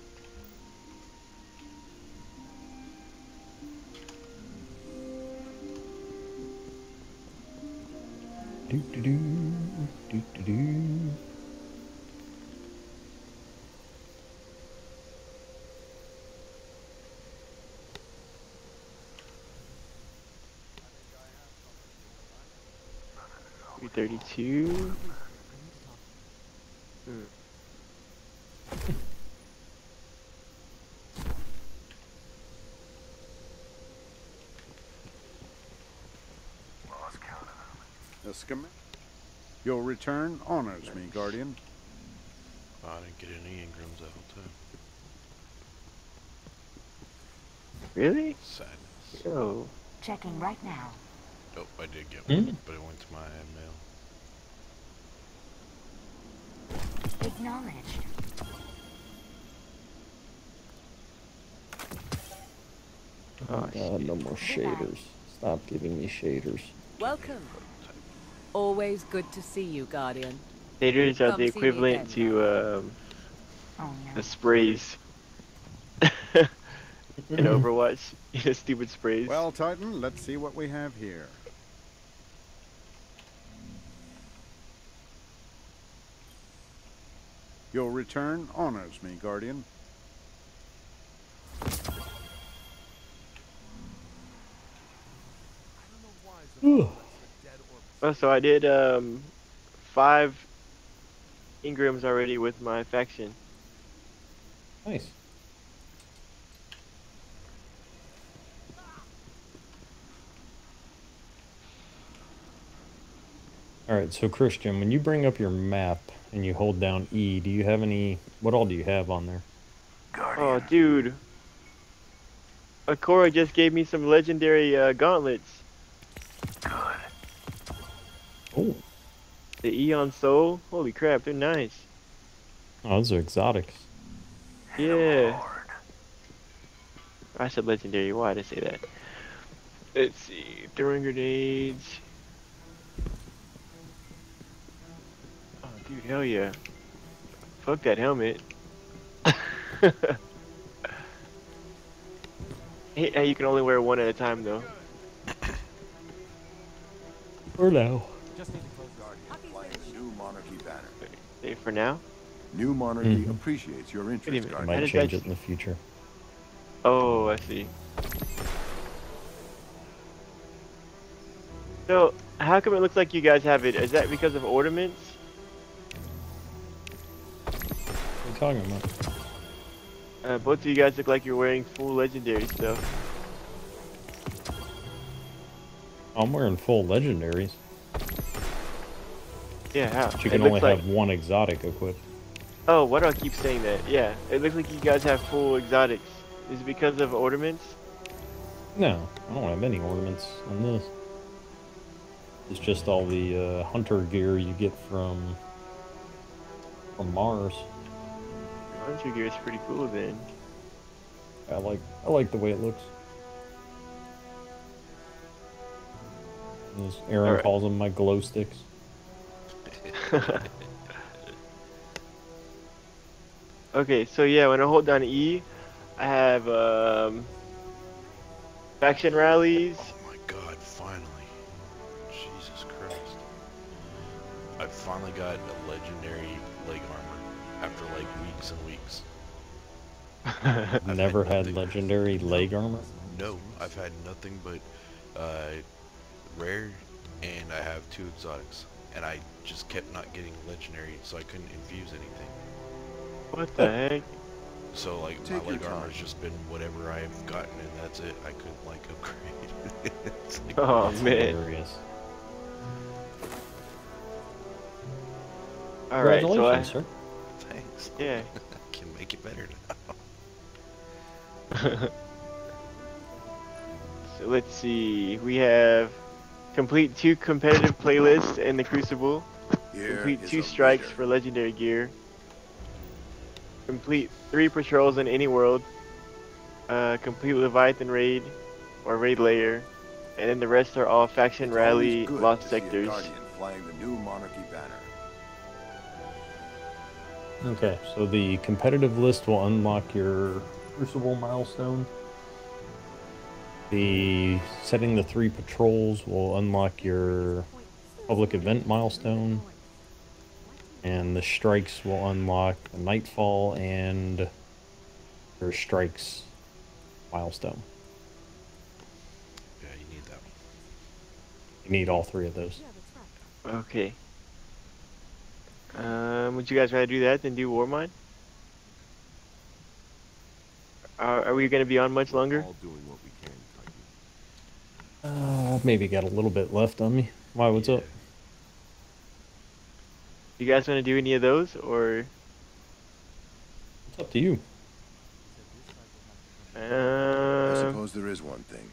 Do do do do do do. Thirty-two. A. Your return honors me, Guardian. I didn't get any engrams that whole time. Really? Sadness. Yo. Checking right now. Oh, I did get one, but it went to my mail. Acknowledged. Oh god, no more shaders. Stop giving me shaders. Welcome. Always good to see you, Guardian. Shaders are Come the equivalent again, to um, Oh the sprays [LAUGHS] in Overwatch. [LAUGHS] You know, stupid sprays. Well, Titan, let's see what we have here. Your return honors me, Guardian. Oh, so I did um, five engrams already with my faction. Nice. All right, so Christian, when you bring up your map and you hold down E, do you have any? What all do you have on there? Oh, dude. Akora just gave me some legendary uh, gauntlets. The Aeon Soul. Holy crap, they're nice. Oh, those are exotics. Yeah. I said legendary. Why did I say that? Let's see. Throwing grenades. Oh, dude, hell yeah. Fuck that helmet. [LAUGHS] hey, hey, you can only wear one at a time, though. For now. New Monarchy banner. Hey, for now? New Monarchy Mhm. appreciates your interest, minute, I might change that- it in the future. Oh, I see. So, how come it looks like you guys have it? Is that because of ornaments? What are you talking about? Uh, both of you guys look like you're wearing full legendary stuff. I'm wearing full legendaries. Yeah, how? But you can only like- have one exotic equipped. Oh, why do I keep saying that? Yeah, it looks like you guys have full exotics. Is it because of ornaments? No, I don't have any ornaments on this. It's just all the uh, hunter gear you get from from Mars. Hunter gear is pretty cool then. I like I like the way it looks. As Aaron Alright. calls them my glow sticks. [LAUGHS] Okay, so yeah, when I hold down E, I have um, faction rallies. Oh my god, finally. Jesus Christ. I finally got a legendary leg armor after like weeks and weeks. [LAUGHS] I've Never had had nothing- legendary leg armor. No, I've had nothing but uh, rare, and I have two exotics, and I just kept not getting legendary, so I couldn't infuse anything. What the heck? So like Take my leg armor time. has just been whatever I've gotten, and that's it. I couldn't like [LAUGHS] upgrade. It's like- Oh That's man. hilarious. All right, so I, sir. Thanks. yeah. [LAUGHS] I can make it better now. [LAUGHS] So let's see. We have complete two competitive playlists in the Crucible. Here Complete two strikes leader. for legendary gear. Complete three patrols in any world. Uh, complete Leviathan raid or raid lair. And then the rest are all faction It's rally good lost to see sectors. Flying the new Monarchy banner. Okay, so the competitive list will unlock your Crucible milestone. The setting the three patrols will unlock your public event milestone. And the strikes will unlock the Nightfall and your strikes milestone. Yeah, you need that one. You need all three of those. Okay. Um, would you guys rather do that than do Warmind? Are, are we going to be on much longer? All doing what we can, Titan. Uh, maybe got a little bit left on me. Why, what's up? You guys want to do any of those, or It's up to you. I um, suppose there is one thing.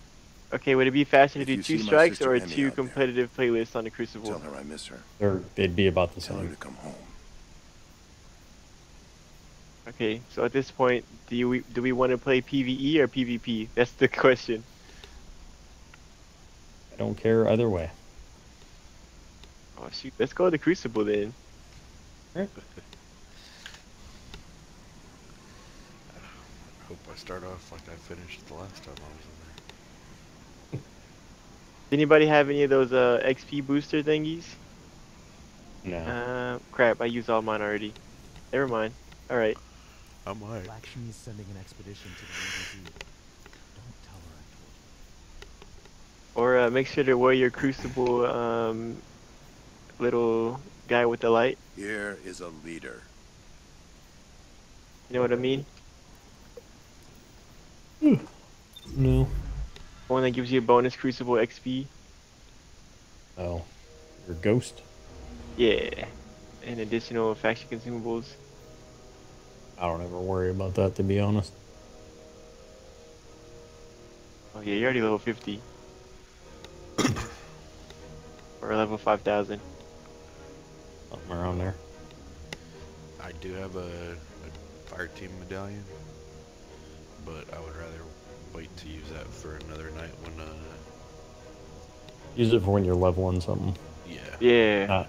okay? Would it be faster to do two strikes or Emmy two out there, competitive playlists on the Crucible? Tell her I miss her. They're, they'd be about the Tell her same. to come home. Okay, so at this point, do you do we want to play PVE or PvP? That's the [LAUGHS] question. I don't care either way. Oh shoot, let's go to the Crucible then. [LAUGHS] I hope I start off like I finished the last time I was in there. Does [LAUGHS] anybody have any of those uh, XP booster thingies? No. Uh, crap, I used all mine already. Never mind. All right. I might. Lakshmi's sending an expedition to the EDZ. Don't tell her I told you. Or uh, make sure to wear your Crucible um, little guy with the light. Here is a leader. You know what I mean? No. One that gives you a bonus Crucible XP. Oh. Your ghost? Yeah. And additional faction consumables. I don't ever worry about that to be honest. Oh yeah, you're already level 50. Or level 5000. Something around there. I do have a, a fire team medallion, but I would rather wait to use that for another night when uh Use it for when you're leveling something. yeah. Yeah. Uh,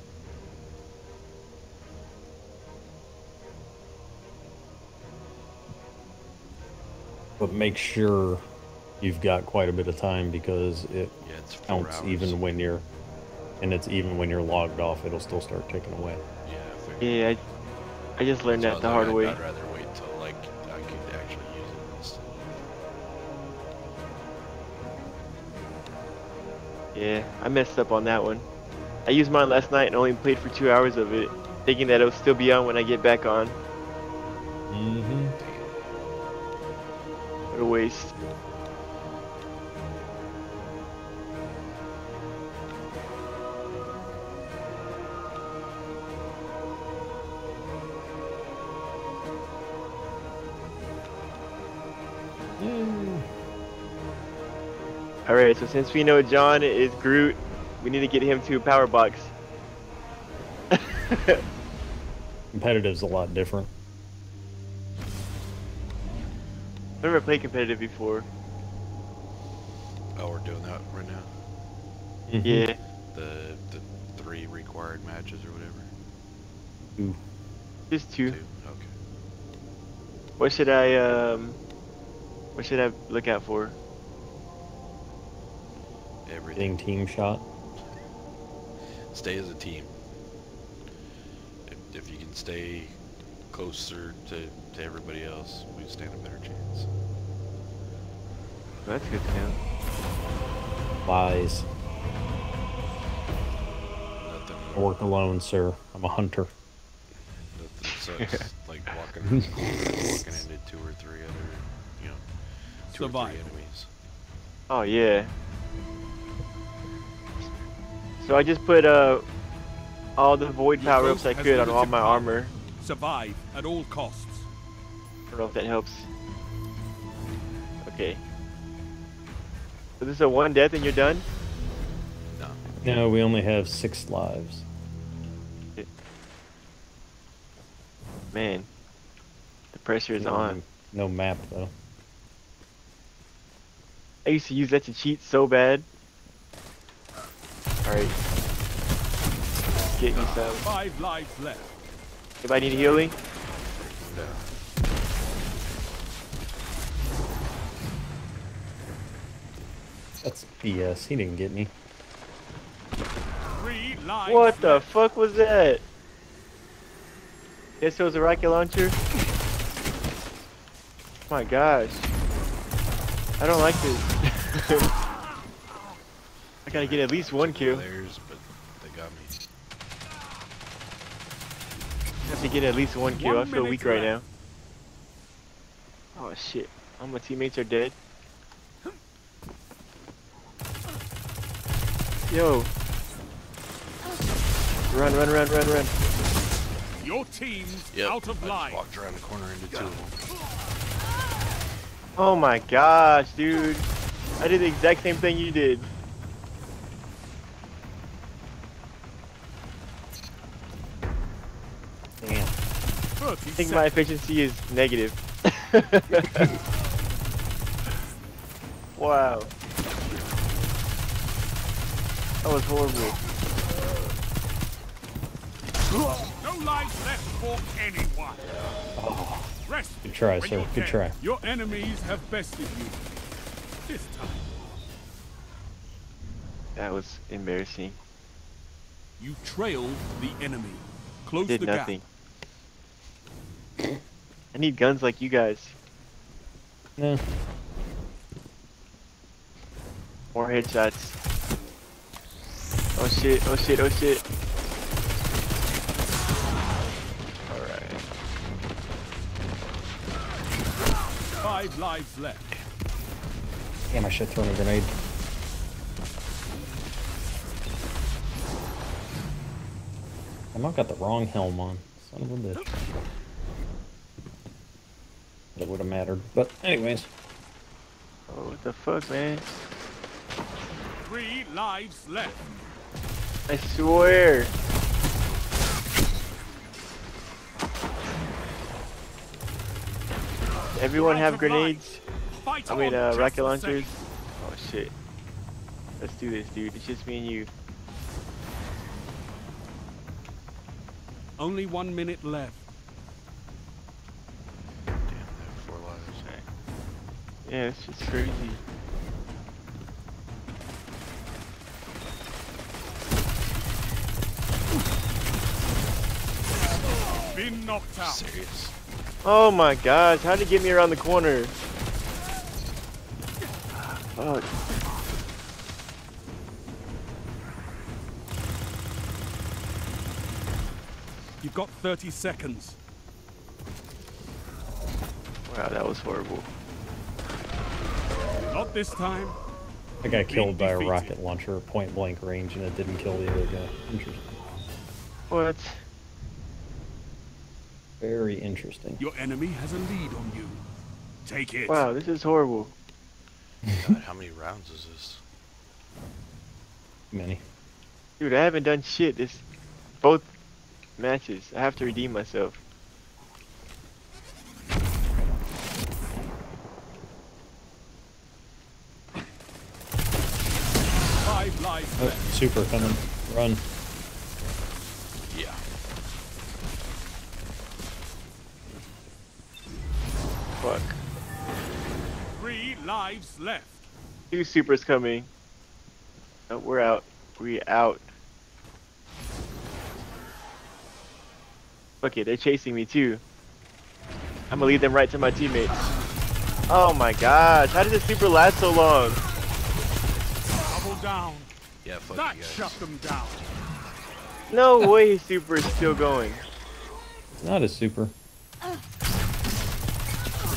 but make sure you've got quite a bit of time because it Yeah, it's counts hours. even when you're and it's even when you're logged off it'll still start ticking away Yeah, I. Yeah, I, I just learned So that the hard I'd, way. I'd rather wait till like I could actually use it instead. Yeah, I messed up on that one. I used mine last night and only played for two hours of it, thinking that it'll still be on when I get back on. mm-hmm What a waste. Alright, so since we know John is Groot, we need to get him to a power box. [LAUGHS] competitive's a lot different I've never played competitive before. Oh, we're doing that right now. Mhm. Yeah. The the three required matches or whatever. Ooh. Just two. Two. Okay. What should I um what should I look out for? Everything. getting team shot Stay as a team. If, if you can stay closer to, to everybody else, we stand a better chance. That's good to know. lies Nothing. I work alone sir I'm a hunter Nothing sucks [LAUGHS] like walking walking into two or three other, you know, two or three enemies. Oh yeah. So I just put uh all the void Your power ups I could on all limited my power. armor. Survive at all costs. I don't know if that helps. Okay. So this is a one death and you're done? No. no we only have six lives Man. The pressure is no, on. no map though I used to use that to cheat so bad. Alright. Get me some. Five lives left. Anybody need healing? that's BS he didn't get me Three lives What the left. fuck was that? Guess it was a rocket launcher? My gosh. I don't like this. [LAUGHS] I gotta get at least one kill. Theirs, but they got me. I have to get at least one kill. One I feel minute weak right now. Oh shit. All my teammates are dead. Yo. Run, run, run, run, run. Your team's Yep. out of I line. just walked around the corner into two of them. Oh my gosh, dude. I did the exact same thing you did. Think my efficiency is negative. [LAUGHS] wow. That was horrible. No lives left for anyone. Rest Good try, sir. Good can. try. Your enemies have bested you. This time, That was embarrassing. you trailed the enemy. Close Did the nothing. I need guns like you guys. Yeah. More headshots. Oh shit, oh shit, oh shit. Alright. Five lives left. Damn, I should throw a grenade. I might got the wrong helm on. Son of a bitch. That would have mattered. But anyways. Oh, what the fuck, man? Three lives left. I swear. Everyone have grenades? I mean, uh, rocket launchers? Oh shit. Let's do this, dude. It's just me and you. Only one minute left. Yeah, it's just crazy. Been knocked out. Serious. Oh my gosh, how did he get me around the corner? Fuck. You've got 30 seconds. Wow, that was horrible. Not this time. I got killed by a rocket launcher point blank range and it didn't kill the other guy. Interesting. What? Very interesting. Your enemy has a lead on you. Take it. Wow, this is horrible. God, how many rounds is this? Many. Dude, I haven't done shit this both matches. I have to redeem myself. Five lives Oh, left. Super coming. Run. Yeah. Fuck. Three lives left. Two supers coming. Oh, we're out. We out. Fuck it, they're chasing me too. I'm gonna lead them right to my teammates. Oh my gosh, how did the super last so long? Double down. Yeah, fuck That you guys. shut them down. No way super is still going. Not a super.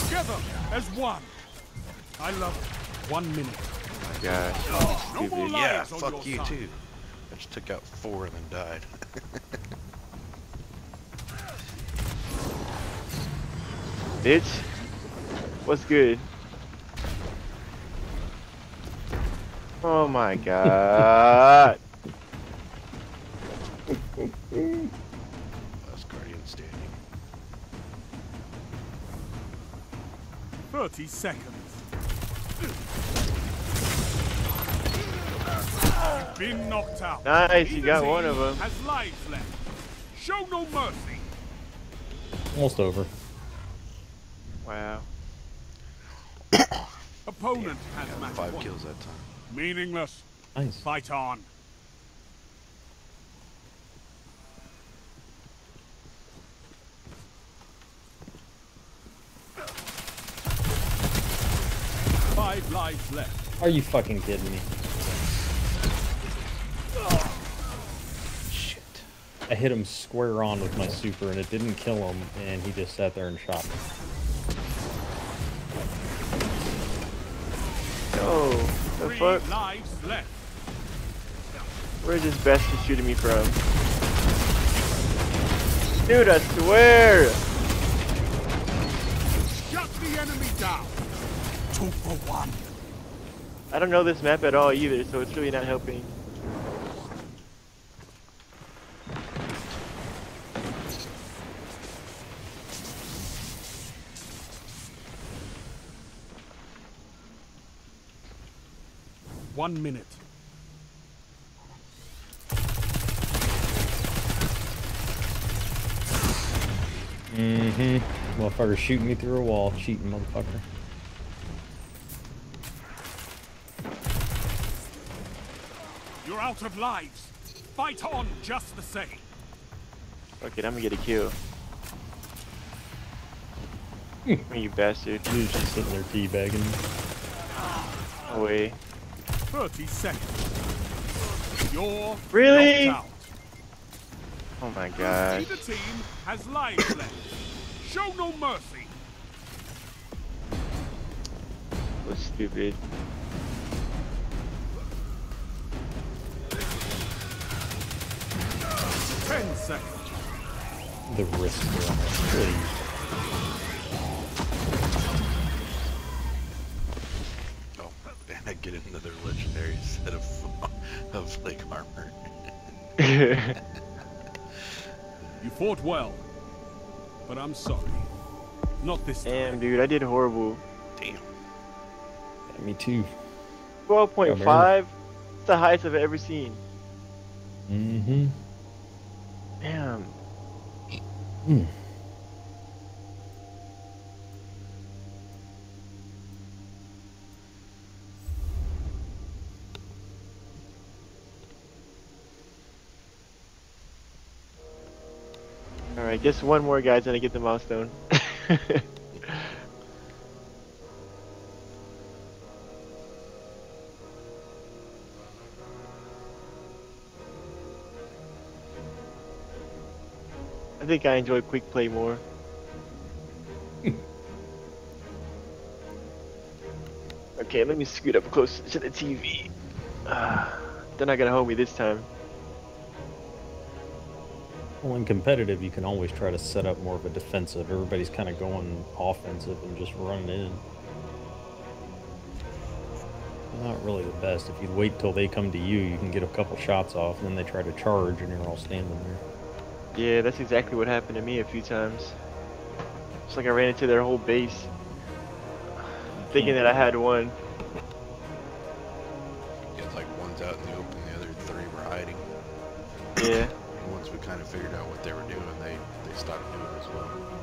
Together as one. I love it. One minute. Oh my gosh. No more Stupid. Yeah, on fuck your you side. too. I just took out four and then died. [LAUGHS] Bitch. What's good? Oh my god. [LAUGHS] Last guardian standing. 30 seconds. Been knocked out. Nice, you got one of them. Has lives left. Show no mercy. Almost over. Wow. Opponent has Yeah, match five point. kills that time. Meaningless. Nice. Fight on. Five lives left. Are you fucking kidding me? Shit. I hit him square on with my super and it didn't kill him and he just sat there and shot me. No. The fuck? Where's this bastard shooting me from? Dude, I swear! Shut the enemy down. Two for one. I don't know this map at all either, so it's really not helping. One minute. Mm-hmm. Motherfucker shooting me through a wall. Cheating motherfucker. You're out of lives. Fight on just the same. Fuck it, I'm gonna get a kill. [LAUGHS] you bastard. Dude's just sitting there teabagging. No way. 30 seconds. You're Really? out. Oh my god. Either team has lives left. Show no mercy. So stupid. Ten seconds. The risk there on this, please. Oh, and I get another legendary set of [LAUGHS] of like armor. [LAUGHS] You fought well, but I'm sorry. Not this time. Damn, dude, I did horrible. Damn. Yeah, me too. Twelve point five. It's the highest I've ever seen. Mm-hmm. Damn. Hmm. Alright, just one more guys and I get the milestone. [LAUGHS] I think I enjoy quick play more. [LAUGHS] okay, let me scoot up close to the TV. Ah, [SIGHS] they're not gonna hold me this time. Well, in competitive, you can always try to set up more of a defensive. Everybody's kind of going offensive and just running in. Not really the best. If you wait till they come to you, you can get a couple shots off, and then they try to charge, and you're all standing there. Yeah, that's exactly what happened to me a few times. It's like I ran into their whole base, thinking that I had one. Yeah, like one's out in the open, the other three were hiding. Yeah. Kind of figured out what they were doing, they they stopped doing as well.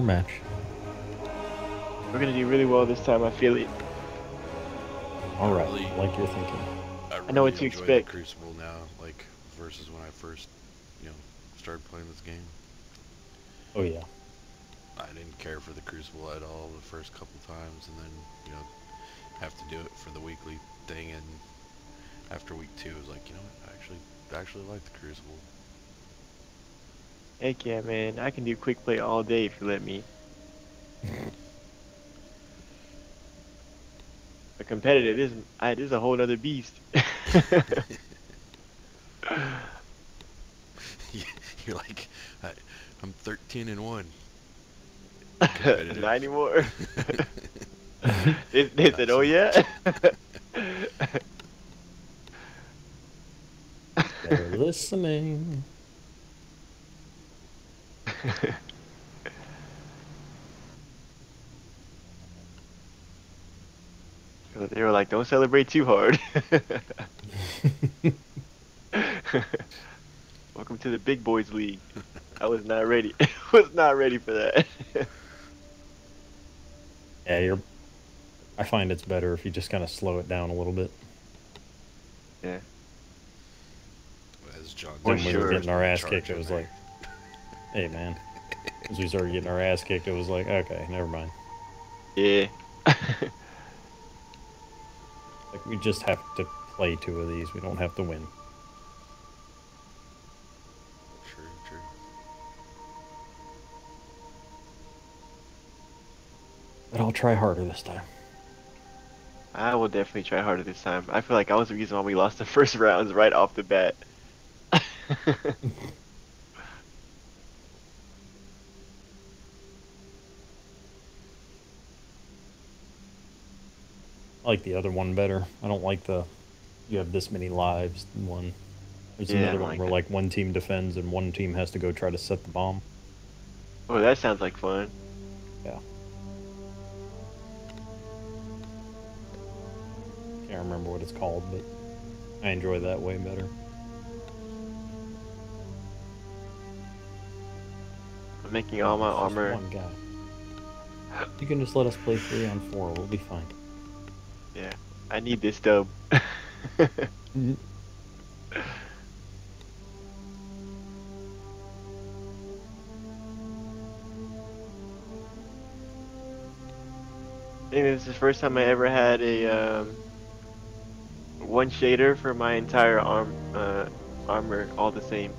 More match. We're gonna do really well this time. I feel it. All right, like you're thinking. I know what to expect. Crucible now, like versus when I first, you know, started playing this game. Oh yeah. I didn't care for the Crucible at all the first couple times, and then you know, have to do it for the weekly thing, and after week two, it was like, you know what, I actually, I actually like the Crucible. Heck yeah, man. I can do quick play all day if you let me. [LAUGHS] But competitive is I, this is a whole other beast. [LAUGHS] [LAUGHS] You're like, I, I'm 13 and one. Not anymore. they, they said, "Oh yeah." They're listening. So [LAUGHS] they were like, "Don't celebrate too hard." [LAUGHS] Welcome to the big boys league. I was not ready. [LAUGHS] I was not ready for that. Yeah, you're. I find it's better if you just kind of slow it down a little bit. yeah. As John When said, we were getting our ass kicked, it was like, "Hey, man." As we started getting our ass kicked, it was like, "Okay, never mind." Yeah. [LAUGHS] Like we just have to play two of these. We don't have to win. True, true. But I'll try harder this time. I will definitely try harder this time. I feel like I was the reason why we lost the [LAUGHS] first rounds right off the bat. [LAUGHS] like the other one better. I don't like the you have this many lives one. There's Yeah, another one like where that. like one team defends and one team has to go try to set the bomb. oh, that sounds like fun. Yeah. Can't remember what it's called, but I enjoy that way better. I'm making oh, all my armor. One guy. You can just let us play three on four. We'll be fine. Yeah, I need this dub. [LAUGHS] I think this is the first time I ever had a um, one shader for my entire arm uh, armor all the same.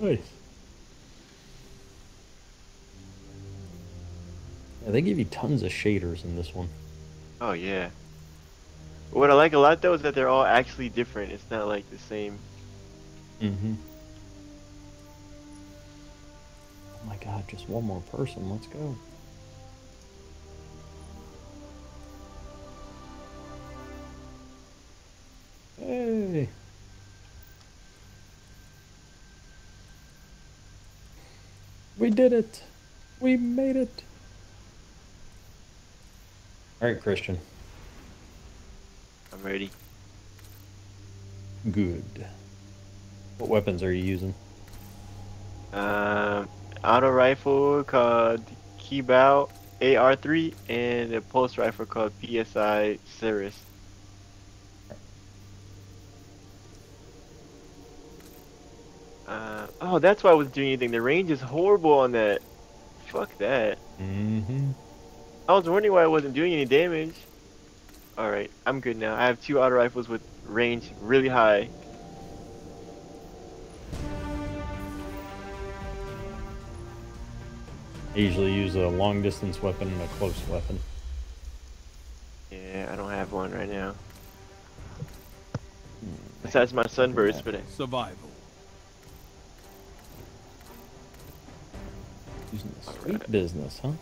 Nice. Yeah, they give you tons of shaders in this one. Oh yeah. What I like a lot though is that they're all actually different. It's not like the same. Mm-hmm. Oh my god, just one more person. Let's go. Hey. We did it. We made it. All right, Christian. I'm ready. Good. What weapons are you using? Um, auto rifle called Kibou AR3 and a pulse rifle called PSI Cirrus. Uh, oh, that's why I wasn't doing anything. The range is horrible on that. Fuck that. Mm-hmm. I was wondering why I wasn't doing any damage. Alright, I'm good now. I have two auto rifles with range really high. I usually use a long distance weapon and a close weapon. Yeah, I don't have one right now. Hmm. Besides my sunburst, but I- Survival. Using the street business, huh?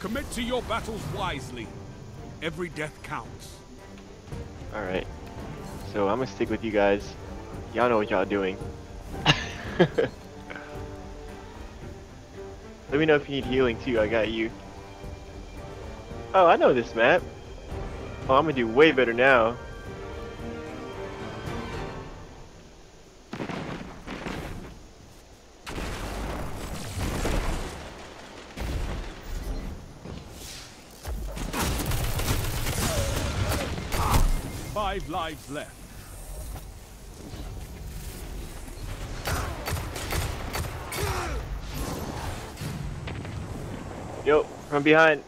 Commit to your battles wisely. Every death counts. Alright. So I'm gonna stick with you guys. Y'all know what y'all doing. [LAUGHS] Let me know if you need healing too, I got you. Oh, I know this map. Oh, I'm gonna do way better now. Lives left. Yo, from behind.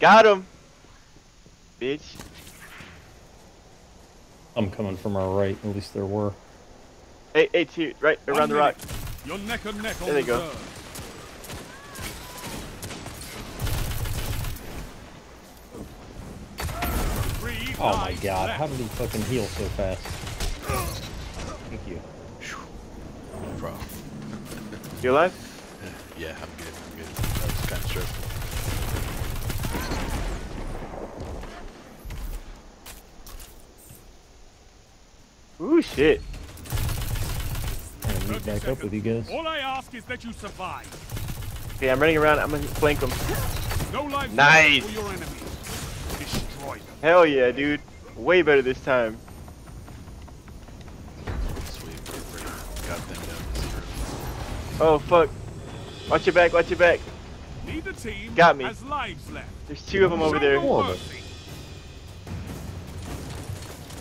Got him! Bitch. I'm coming from our right. At least there were. Hey, hey, two, right around the rock. You're neck and neck on There they go. reserve. Three Oh my god, left. how did he fucking heal so fast? Thank you. No problem. You alive? Yeah, I'm good. I'm good. That was kind of stressful. Ooh, shit. I'm gonna meet back up with you guys. All I ask is that you survive. Okay, I'm running around. I'm gonna flank him. No lives Nice. Hell yeah, dude. Way better this time. Sweet. Got them down to. Oh, fuck. Watch your back, watch your back. Neither team Got me. has lives left. There's two of them over there. Show no mercy.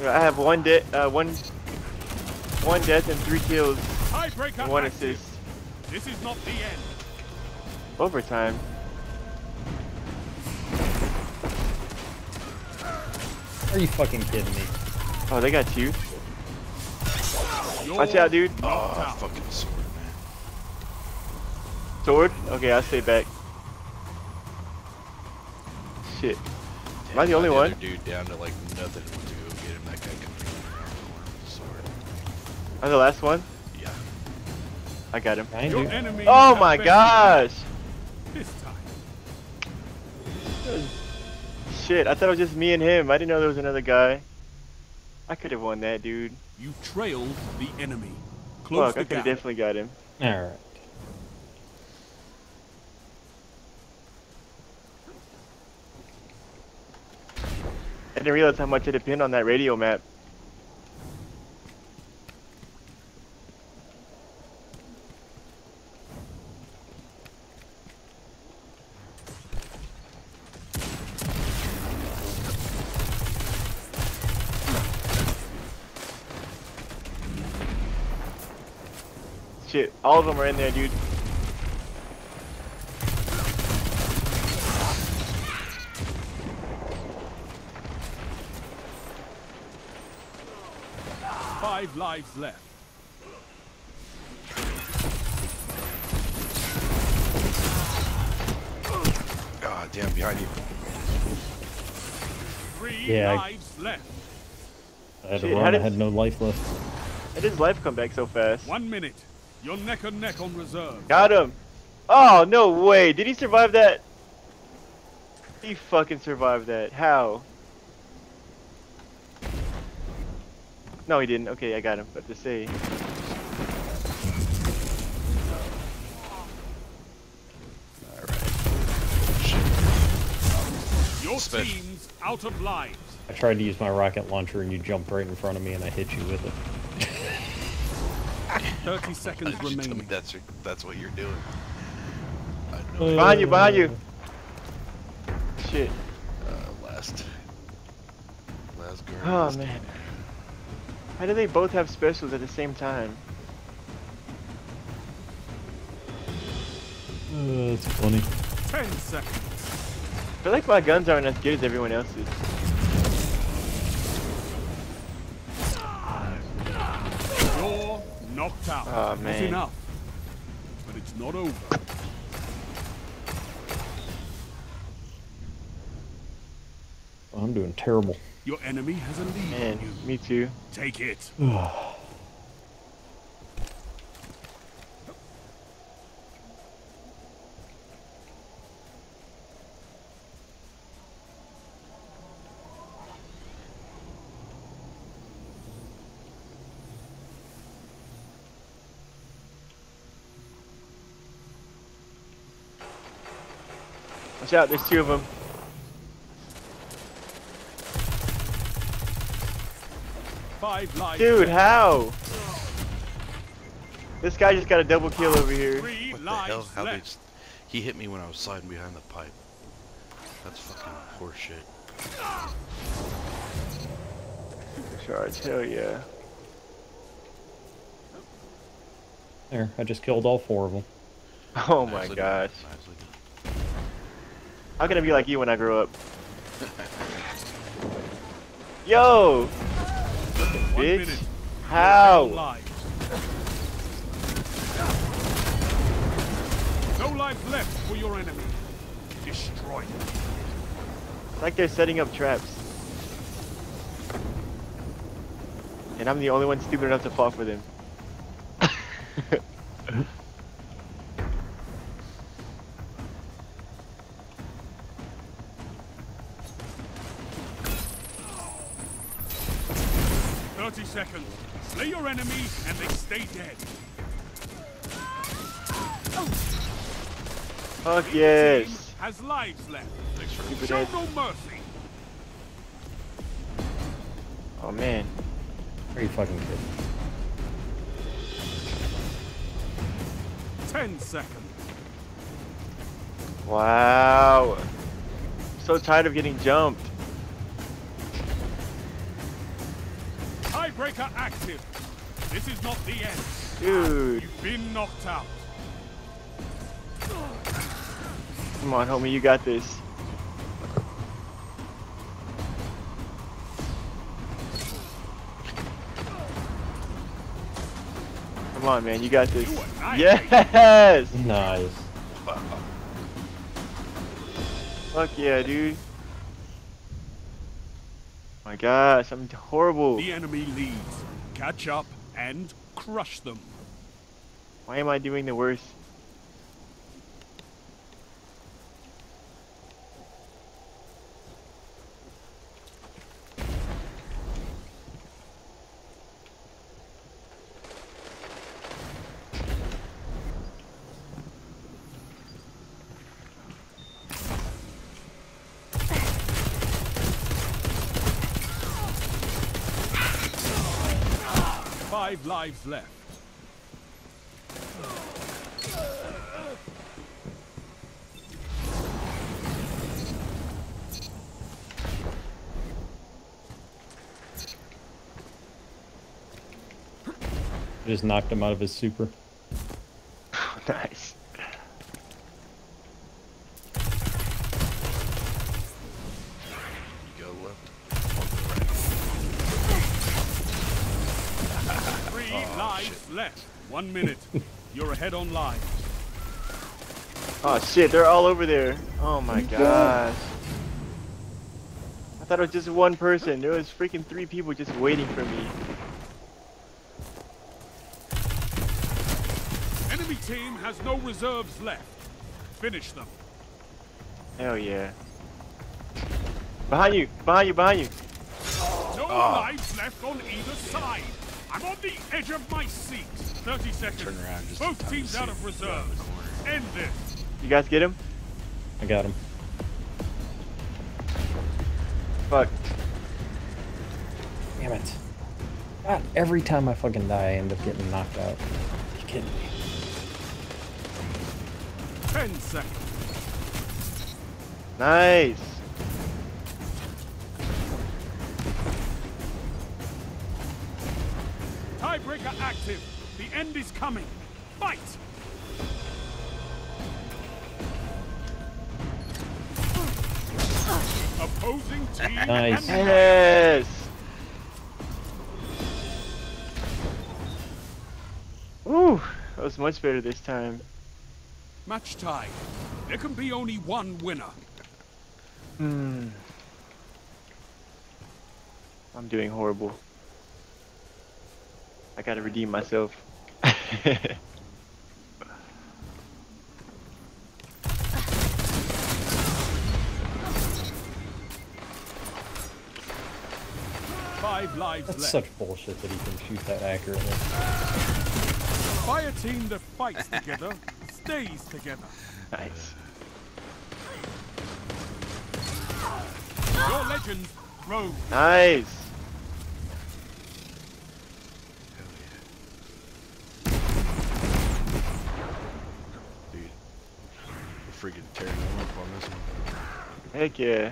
I have one death, uh, one, one death and three kills, and one assist. This is not the end. Overtime. Are you fucking kidding me? Oh, they got you. Watch out, dude. Oh, fucking sword, man. Sword? Okay, I'll stay back. Shit. Am I the only Got one? Dude down to like nothing to go get him. That guy can be around the corner with a sword. I'm the last one? Yeah. I got him. Behind Your enemy Oh my gosh! This time. Shit, I thought it was just me and him. I didn't know there was another guy. I could have won that, dude. You trailed the enemy. Close Fuck, I could have definitely got him. Alright. I didn't realize how much it depend on that radio map. Shit, all of them are in there, dude. Five lives left. God damn, behind you. Three Yeah, I- left. I had to Shit, how run. I did- had no life left. How did his life come back so fast? One minute. You're neck and neck on reserve. Got him! Oh, no way! Did he survive that? He fucking survived that. How? No, he didn't. Okay, I got him. But to say. Alright. Your Special. team's out of lives. I tried to use my rocket launcher and you jumped right in front of me and I hit you with it. 30 seconds You tell me remaining. That's your, that's what you're doing. I Uh. Behind you, behind you! Shit. Uh, last. Last girl. Oh, man. How do they both have specials at the same time? Uh, that's funny. 10 seconds. I feel like my guns aren't as good as everyone else's. Knocked out. Ah, Aw, It's man. enough. But it's not over. I'm doing terrible. Your enemy has a lead Man, on you. me too. Take it. Watch out, there's two of them. Five lives Dude, left. how? This guy just got a double kill over here. Three What the hell? How they he hit me when I was sliding behind the pipe. That's fucking horseshit. Charge, hell yeah. There, I just killed all four of them. Oh my Nicely gosh. nicely done. How can I be like you when I grow up? Yo! Bitch. How? No lives. No lives left for your enemy. Destroy them. It's like they're setting up traps. And I'm the only one stupid enough to fall for them. [LAUGHS] seconds. Slay your enemy and they stay dead. Fuck Each yes. team Has lives left. Stupid Show ass. no mercy. Oh man. Are you fucking kidding? Ten seconds. Wow. I'm so tired of getting jumped. Tiebreaker active. This is not the end. Dude. You've been knocked out. Come on, homie, you got this. Come on, man, you got this. Yes! Nice. Fuck yeah, dude. My gosh, I'm horrible. The enemy leads. Catch up and crush them. Why am I doing the worst? Five lives left. Just knocked him out of his super. [LAUGHS] nice. One minute. You're ahead on lives. Oh shit, they're all over there. Oh my Yeah. gosh. I thought it was just one person. There was freaking three people just waiting for me. Enemy team has no reserves left. Finish them. Hell yeah. Behind you, behind you, behind you. No Ah. lives left on either side. I'm on the edge of my seat. 30 seconds. Turn around just Both teams out of around reserves. End this. You guys get him? I got him. Fuck. Damn it. God, every time I fucking die, I end up getting knocked out. Are You kidding me? 10 seconds. Nice. Tiebreaker active. The end is coming. Fight! Opposing team Nice. eliminated. Yes. Ooh, that was much better this time. Match tied. There can be only one winner. Hmm. I'm doing horrible. I gotta redeem myself. Five lives That's left. such bullshit that he can shoot that accurately. Fire team that fights together stays together. Nice. Your legend, Rogue. Nice. Dude, we're freaking tearing them up on this one. Heck yeah.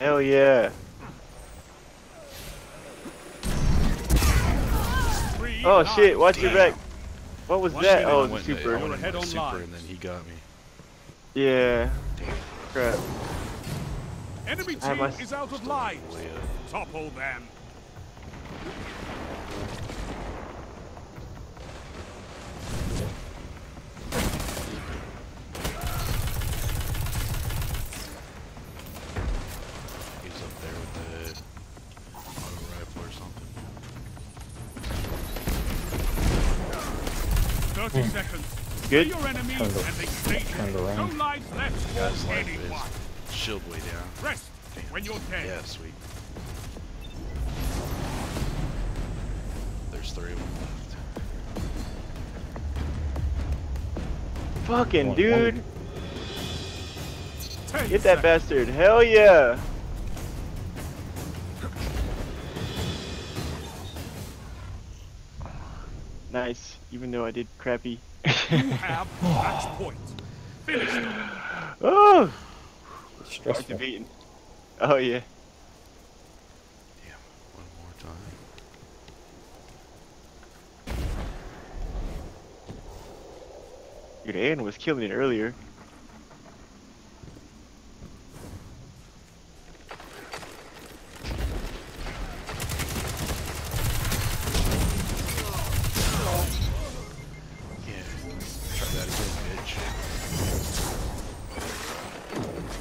Hell yeah. Oh shit, watch your back. What was One that? Oh, I the went, super. I went Ahead on super live. and then he got me. Yeah. Damn. Crap. Enemy team is out of lives. Topple them. Good. Your enemies Turned and they stay turned around. No lives left Guy's for life is shield way down. Rest when you're dead. Yeah, sweet. There's three of them left. Fucking One- dude. Ten Get that bastard. Hell yeah. Nice. Even though I did crappy. You have match point. Finish them. oh! Hard to Stressful. beat. Oh yeah. Damn, one more time. Dude, Aiden was killing it earlier.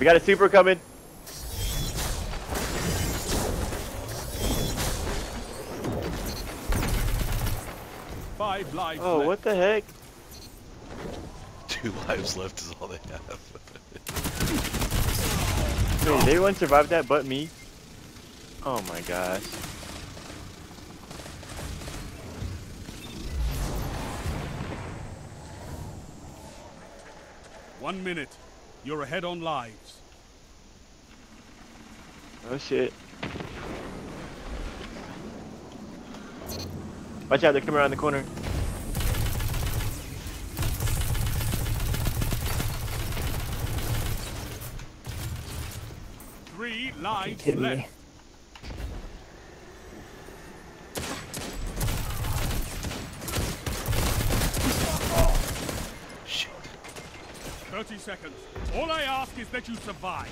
We got a super coming. Five lives Oh, left. what the heck? Two [LAUGHS] lives left is all they have. Wait, did everyone survive that but me? Oh my gosh. One minute. You're ahead on lives. Oh shit. Watch out, they're coming around the corner. Three lives left. me? Shit. 30 seconds. All I ask is that you survive.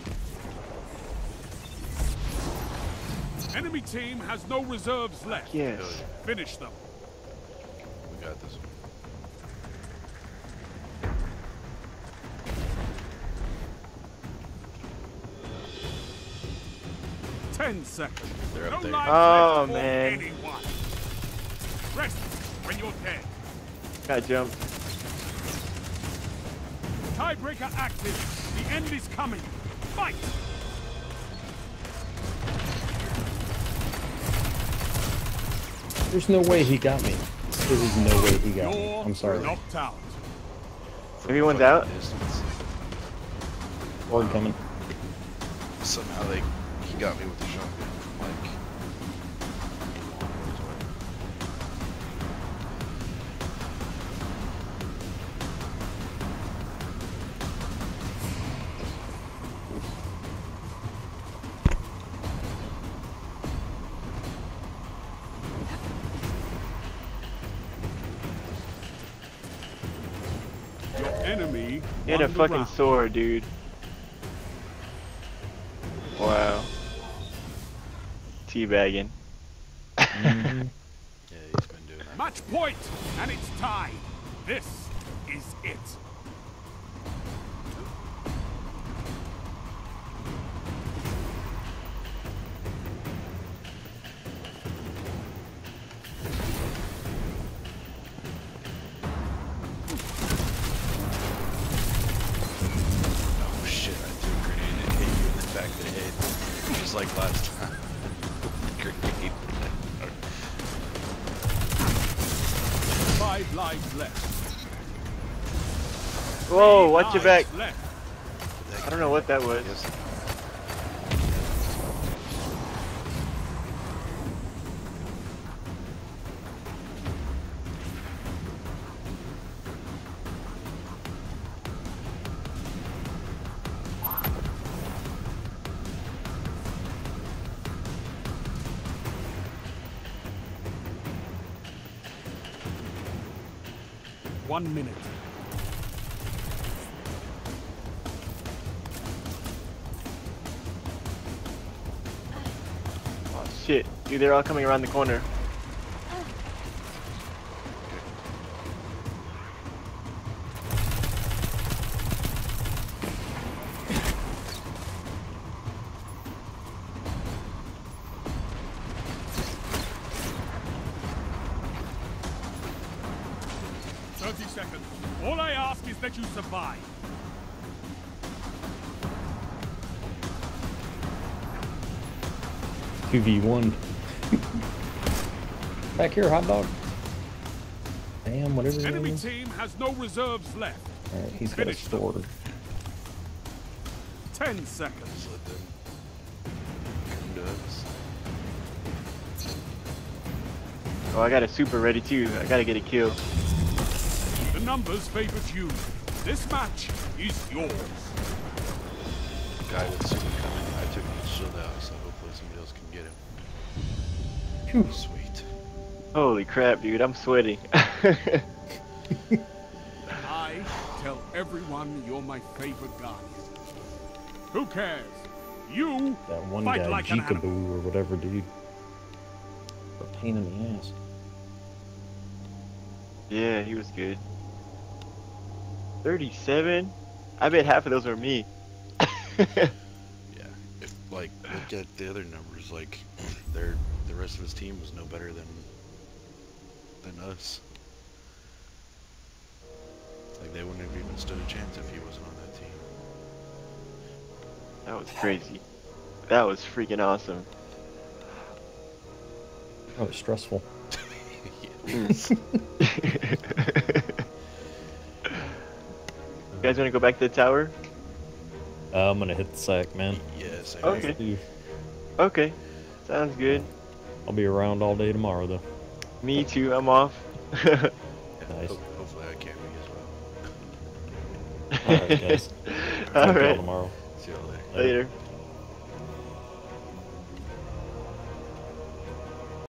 Enemy team has no reserves left. Yes. Finish them. We got this. Ten seconds. They're up no there. lives Oh, man. anyone. Rest when you're dead. Gotta jump. Tiebreaker active. The end is coming. Fight! There's no way he got me. There is no way he got me. I'm sorry. Knocked out. Everyone's out? Distance. Coming. Somehow they he got me with the shotgun fucking round. sword, dude. Wow. Teabagging. Like last time. grenade. Five lives left. Whoa, watch your back. Left. I don't know what that was. One minute. Oh shit. Dude, they're all coming around the corner. 2v1. Back here, hot dog. Damn, what is Enemy name? team has no reserves left. Right, he's Finish got a sword. Them. Ten seconds. Oh, I got a super ready too. I gotta get a kill. The numbers favor you. This match is yours. Guy with super somebody else can get him. Sweet. Holy crap, dude. I'm sweating. [LAUGHS] I tell everyone you're my favorite guardian. Who cares? You That one fight guy, like an. Jikaboo or whatever, dude. A pain in the ass. yeah, he was good. 37? I bet half of those were me. [LAUGHS] Yeah. If like look at the other numbers, like [CLEARS THROAT] their the rest of his team was no better than than us. Like they wouldn't have even stood a chance if he wasn't on that team. That was crazy. That was freaking awesome. That was stressful. [LAUGHS] [LAUGHS] You guys wanna go back to the tower? Uh, I'm gonna hit the sack, man. Yes. Okay. Dude. Okay, sounds good. I'll be around all day tomorrow, though. Me too. I'm off. [LAUGHS] Nice. Ho- hopefully I can be as well. All right, guys. [LAUGHS] All Talk y'all right. tomorrow. See y'all later. Later.